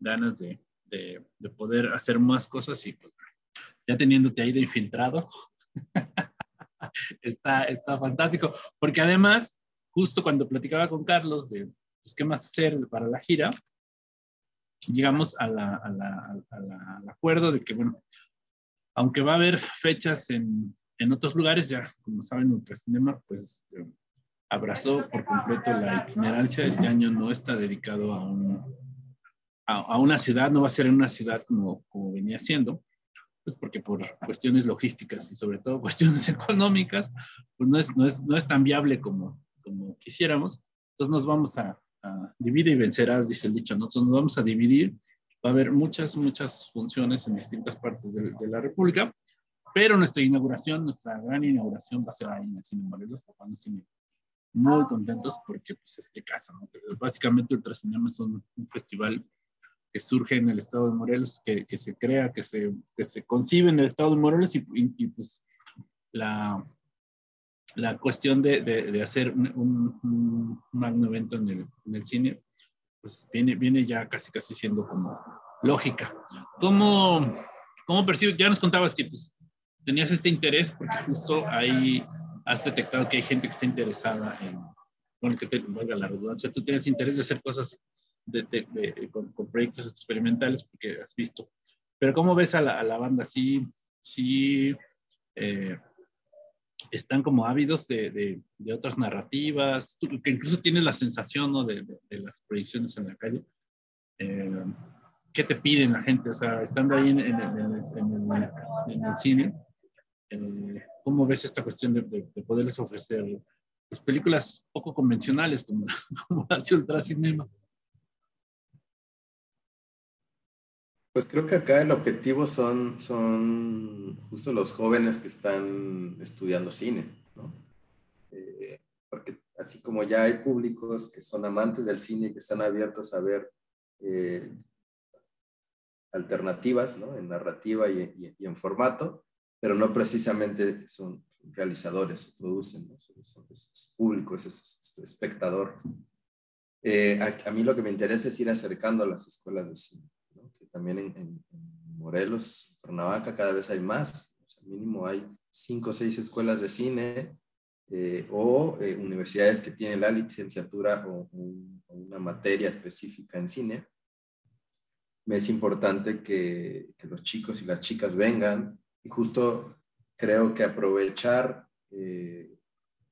ganas de, de, de, poder hacer más cosas y pues ya teniéndote ahí de infiltrado, está, está fantástico, porque además, justo cuando platicaba con Carlos de pues, qué más hacer para la gira, llegamos a la, a la, a la, al acuerdo de que, bueno, aunque va a haber fechas en, en otros lugares, ya como saben, Ultracinema pues eh, abrazó por completo la itinerancia. Este año no está dedicado a, un, a, a, una ciudad, no va a ser en una ciudad como, como venía siendo, pues porque por cuestiones logísticas y sobre todo cuestiones económicas, pues no es, no es, no es tan viable como, como quisiéramos. Entonces nos vamos a, a dividir y vencerás, dice el dicho. Nosotros nos vamos a dividir. Va a haber muchas, muchas funciones en distintas partes de, de la República, pero nuestra inauguración, nuestra gran inauguración va a ser ahí en el Cine Morelos, Tapando Cine. Muy contentos porque pues es de casa, ¿no? Básicamente Ultracinema es un, un, festival que surge en el estado de Morelos, que, que se crea, que se, que se concibe en el estado de Morelos y, y, y pues la, la cuestión de, de, de hacer un, un, magno evento en el, en el cine, pues viene, viene ya casi casi siendo como lógica. ¿Cómo, cómo percibes? Ya nos contabas que pues, tenías este interés porque justo ahí has detectado que hay gente que está interesada en, bueno, que te valga la redundancia, tú tienes interés de hacer cosas de, de, de, con, con, proyectos experimentales porque has visto. Pero ¿cómo ves a la, a la banda? ¿Sí, sí eh, están como ávidos de, otras narrativas? Que incluso tienes la sensación ¿no? de, las proyecciones en la calle. Eh, ¿Qué te piden la gente? O sea, estando ahí en, en, en, el, en el, cine, eh, ¿cómo ves esta cuestión de, poderles ofrecer pues, películas poco convencionales como, como hace Ultracinema? Pues creo que acá el objetivo son, son justo los jóvenes que están estudiando cine, ¿no? Eh, porque así como ya hay públicos que son amantes del cine y que están abiertos a ver eh, alternativas, ¿no? En narrativa y, y, y, en formato, pero no precisamente son realizadores producen, ¿no? son, son, es público, es, es, espectador. Eh, a, a mí lo que me interesa es ir acercando a las escuelas de cine también en, en, en Morelos, Cuernavaca, cada vez hay más. O sea, mínimo hay cinco o seis escuelas de cine eh, o eh, universidades que tienen la licenciatura o, un, o, una materia específica en cine. Es importante que, que, los chicos y las chicas vengan y justo creo que aprovechar eh,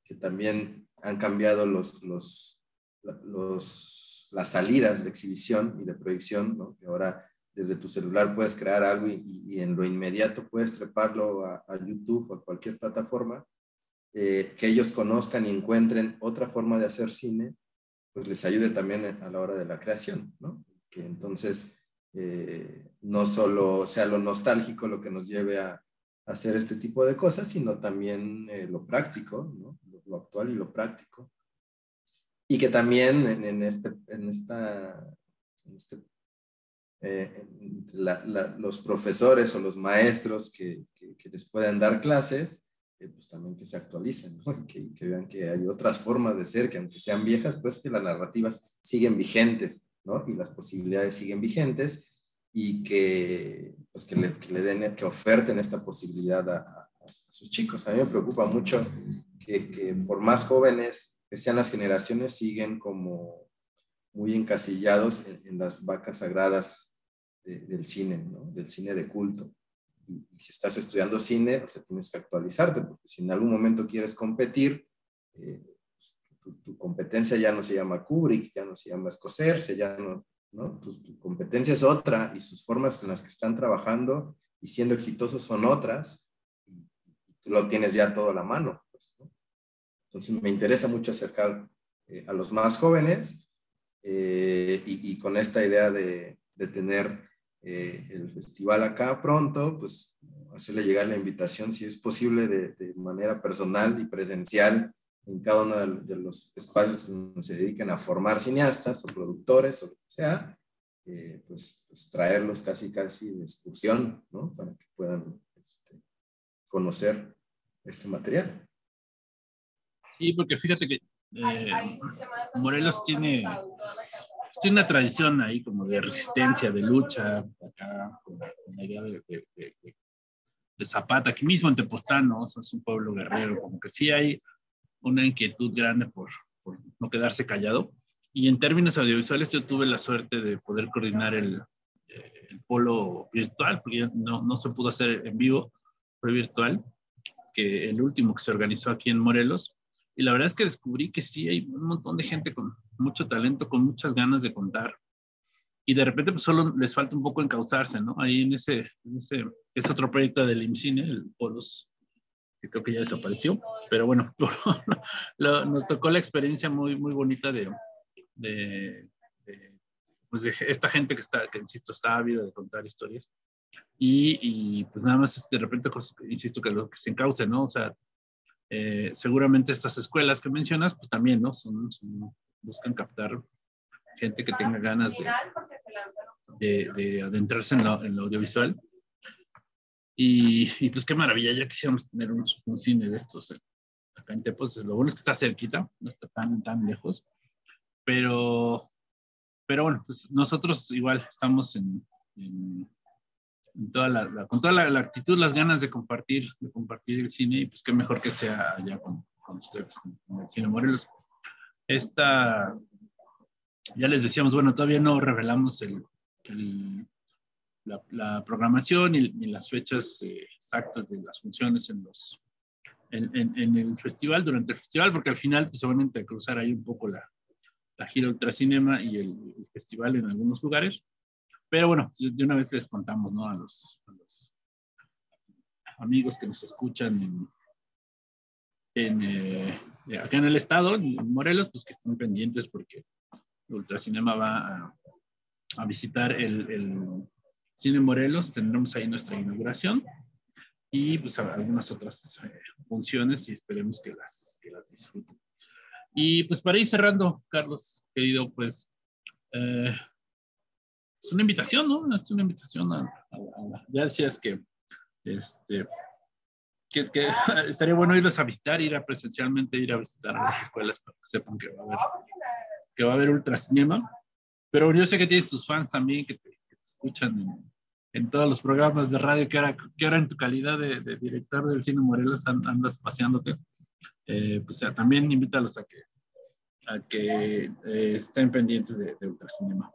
que también han cambiado los, los, los, las salidas de exhibición y de proyección, ¿no? que ahora desde tu celular puedes crear algo y, en lo inmediato puedes treparlo a, YouTube o a cualquier plataforma, eh, que ellos conozcan y encuentren otra forma de hacer cine, pues les ayude también a la hora de la creación, ¿no? Que entonces eh, no solo sea lo nostálgico lo que nos lleve a, hacer este tipo de cosas, sino también eh, lo práctico, ¿no? Lo, actual y lo práctico. Y que también en, en este, en esta, en este eh, la, la, los profesores o los maestros que, que, que les puedan dar clases, eh, pues también que se actualicen, ¿no? que, que, vean que hay otras formas de ser, que aunque sean viejas, pues que las narrativas siguen vigentes, ¿no? Y las posibilidades siguen vigentes y que, pues que, le, le den, que oferten esta posibilidad a, a, a, sus chicos. A mí me preocupa mucho que por más jóvenes que sean las generaciones, siguen como muy encasillados en, en las vacas sagradas de, del cine, del cine de culto. Y, si estás estudiando cine, o sea, tienes que actualizarte, porque si en algún momento quieres competir, eh, pues, tu, competencia ya no se llama Kubrick, ya no se llama Scorsese, ya no, ¿no? Tu, competencia es otra y sus formas en las que están trabajando y siendo exitosos son otras, y, tú lo tienes ya todo a la mano. Pues. Entonces me interesa mucho acercar eh, a los más jóvenes eh, y, con esta idea de, de tener eh, el festival acá pronto, pues hacerle llegar la invitación, si es posible, de, de manera personal y presencial en cada uno de, de, los espacios que se dedican a formar cineastas o productores o lo que sea, eh, pues, pues, traerlos casi casi de excursión, ¿no? Para que puedan este, conocer este material. Sí, porque fíjate que eh, Morelos tiene tiene una tradición ahí como de resistencia, de lucha, acá con, con la idea de, de, de, de, Zapata, aquí mismo en Tepoztlán, ¿no? es un pueblo guerrero, como que sí hay una inquietud grande por, por, no quedarse callado. Y en términos audiovisuales yo tuve la suerte de poder coordinar el, eh, el polo virtual, porque no, no se pudo hacer en vivo, fue virtual, que el último que se organizó aquí en Morelos. Y la verdad es que descubrí que sí hay un montón de gente con mucho talento, con muchas ganas de contar. Y de repente pues solo les falta un poco encauzarse, ¿no? Ahí en ese, en ese es otro proyecto del IMCINE, el Polos, que creo que ya desapareció, pero bueno, lo, nos tocó la experiencia muy, muy bonita de, de, de, pues de esta gente que está, que insisto, está ávida de contar historias. Y, y, pues nada más de repente, pues, insisto, que lo que se encauce, ¿no? O sea, eh, seguramente estas escuelas que mencionas, pues también, ¿no? Son, son, buscan captar gente que tenga ganas de, de, de adentrarse en, lo, en, lo, audiovisual. Y, y, pues qué maravilla, ya quisiéramos tener un, un cine de estos eh, acá en Tepos. Lo bueno es que está cerquita, no está tan, tan lejos. Pero, pero bueno, pues nosotros igual estamos en, en toda la, la, con toda la, la, actitud, las ganas de compartir, de compartir el cine y pues qué mejor que sea allá con, con ustedes en el Cine Morelos. Esta, ya les decíamos, bueno, todavía no revelamos el, el, la, la, programación ni las fechas eh, exactas de las funciones en, los, en, en, en, el festival, durante el festival, porque al final pues, se van a ahí un poco la, la gira Ultracinema y el, el festival en algunos lugares. Pero bueno, de una vez les contamos, ¿no? A los, a los amigos que nos escuchan en, en eh, acá en el estado, en Morelos, pues que estén pendientes porque Ultracinema va a, a visitar el, el, Cine Morelos, tendremos ahí nuestra inauguración y pues algunas otras eh, funciones y esperemos que las, que las disfruten. Y pues para ir cerrando, Carlos, querido, pues eh, es una invitación, ¿no? Es una invitación a, a, a ya decías que, este, que, que, estaría bueno irlos a visitar, ir a presencialmente, ir a visitar a las escuelas para que sepan que va a haber, que va a haber ultracinema. Pero yo sé que tienes tus fans también que te, escuchan en, en, todos los programas de radio que ahora, que ahora en tu calidad de, de director del Cine Morelos andas paseándote. Eh, pues ya, también invítalos a que, a que eh, estén pendientes de, de ultracinema.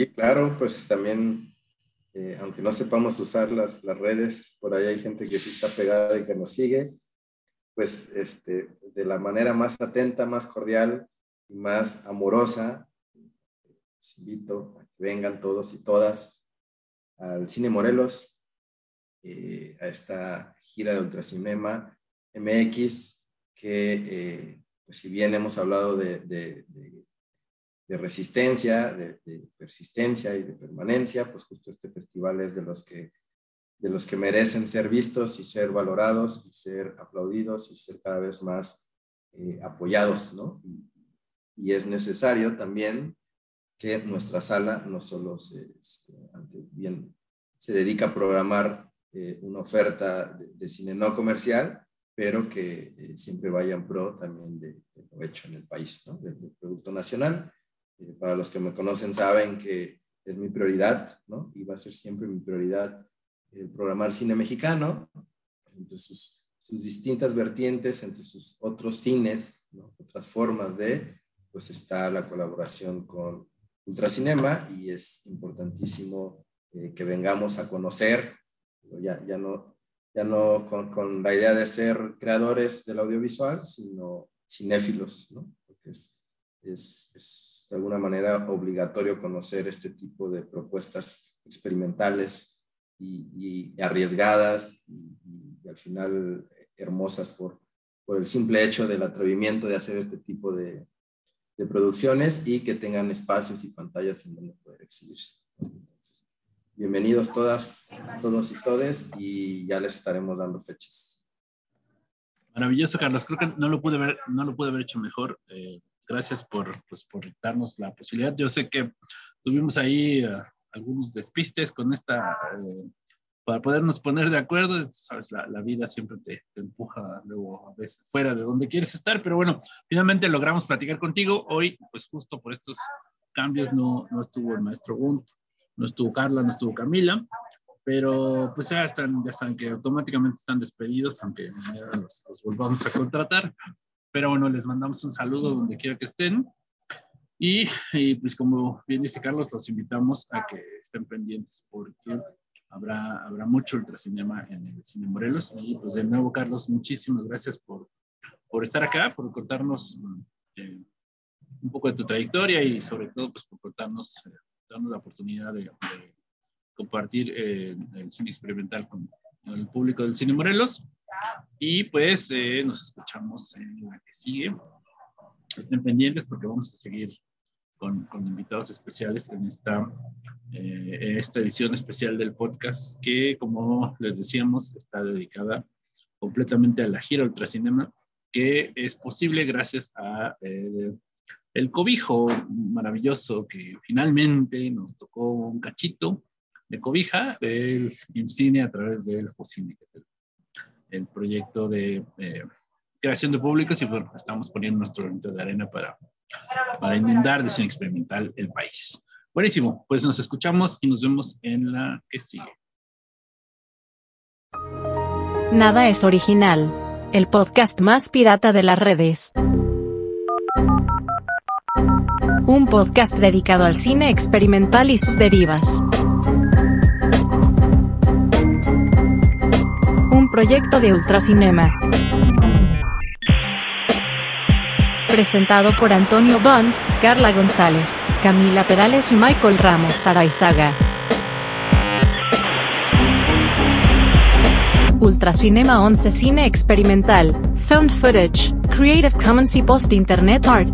Y claro, pues también, eh, aunque no sepamos usar las, las, redes, por ahí hay gente que sí está pegada y que nos sigue, pues este, de la manera más atenta, más cordial y más amorosa, los invito a que vengan todos y todas al Cine Morelos, eh, a esta gira de Ultracinema MX, que eh, pues si bien hemos hablado de, de, de de resistencia, de, de, persistencia y de permanencia, pues justo este festival es de los que de los que merecen ser vistos y ser valorados y ser aplaudidos y ser cada vez más eh, apoyados, ¿no? Y, y, es necesario también que nuestra sala no solo se, se bien se dedica a programar eh, una oferta de, de, cine no comercial, pero que eh, siempre vaya en pro también de, de, lo hecho en el país, ¿no? del, del producto nacional eh, para los que me conocen saben que es mi prioridad, ¿no? Y va a ser siempre mi prioridad el programar cine mexicano, entre sus, sus distintas vertientes, entre sus otros cines, ¿no? otras formas de, pues está la colaboración con Ultracinema y es importantísimo eh, que vengamos a conocer, ya, ya no, ya no con, con, la idea de ser creadores del audiovisual, sino cinéfilos, ¿no? Porque es, es, es de alguna manera obligatorio conocer este tipo de propuestas experimentales y, y arriesgadas y, y, al final hermosas por, por el simple hecho del atrevimiento de hacer este tipo de, de producciones y que tengan espacios y pantallas en donde poder exhibirse. Entonces, bienvenidos todas, todos y todes y ya les estaremos dando fechas. Maravilloso, Carlos. Creo que no lo pude ver, no lo pude haber hecho mejor. Eh, gracias por, pues, por darnos la posibilidad. Yo sé que tuvimos ahí uh, algunos despistes con esta, uh, para podernos poner de acuerdo, sabes, la, la vida siempre te, te, empuja luego a veces fuera de donde quieres estar, pero bueno, finalmente logramos platicar contigo. Hoy, pues justo por estos cambios no, no estuvo el maestro Gunt, no estuvo Carla, no estuvo Camila, pero pues ya están, ya saben que automáticamente están despedidos, aunque los, los volvamos a contratar. Pero bueno, les mandamos un saludo donde quiera que estén. Y, y, pues como bien dice Carlos, los invitamos a que estén pendientes porque habrá, habrá mucho ultracinema en el Cine Morelos. Y pues de nuevo, Carlos, muchísimas gracias por, por estar acá, por contarnos eh, un poco de tu trayectoria y sobre todo pues por contarnos, eh, darnos la oportunidad de, de compartir eh, el cine experimental con el público del Cine Morelos. Y pues eh, nos escuchamos en la que sigue. Estén pendientes porque vamos a seguir con, con invitados especiales en esta, eh, esta edición especial del podcast que, como les decíamos, está dedicada completamente a la gira Ultracinema, que es posible gracias a eh, el cobijo maravilloso que finalmente nos tocó un cachito de cobija del cine a través del Focine, el proyecto de eh, creación de públicos y bueno, estamos poniendo nuestro granito de arena para, para inundar de cine experimental el país. Buenísimo, pues nos escuchamos y nos vemos en la que sigue. Nada es original. El podcast más pirata de las redes. Un podcast dedicado al cine experimental y sus derivas. Proyecto de Ultracinema. Presentado por Antonio Bond, Carla González, Camila Perales y Michael Ramos Araizaga. Ultracinema 11 Cine Experimental, Found Footage, Creative Commons y Post Internet Art,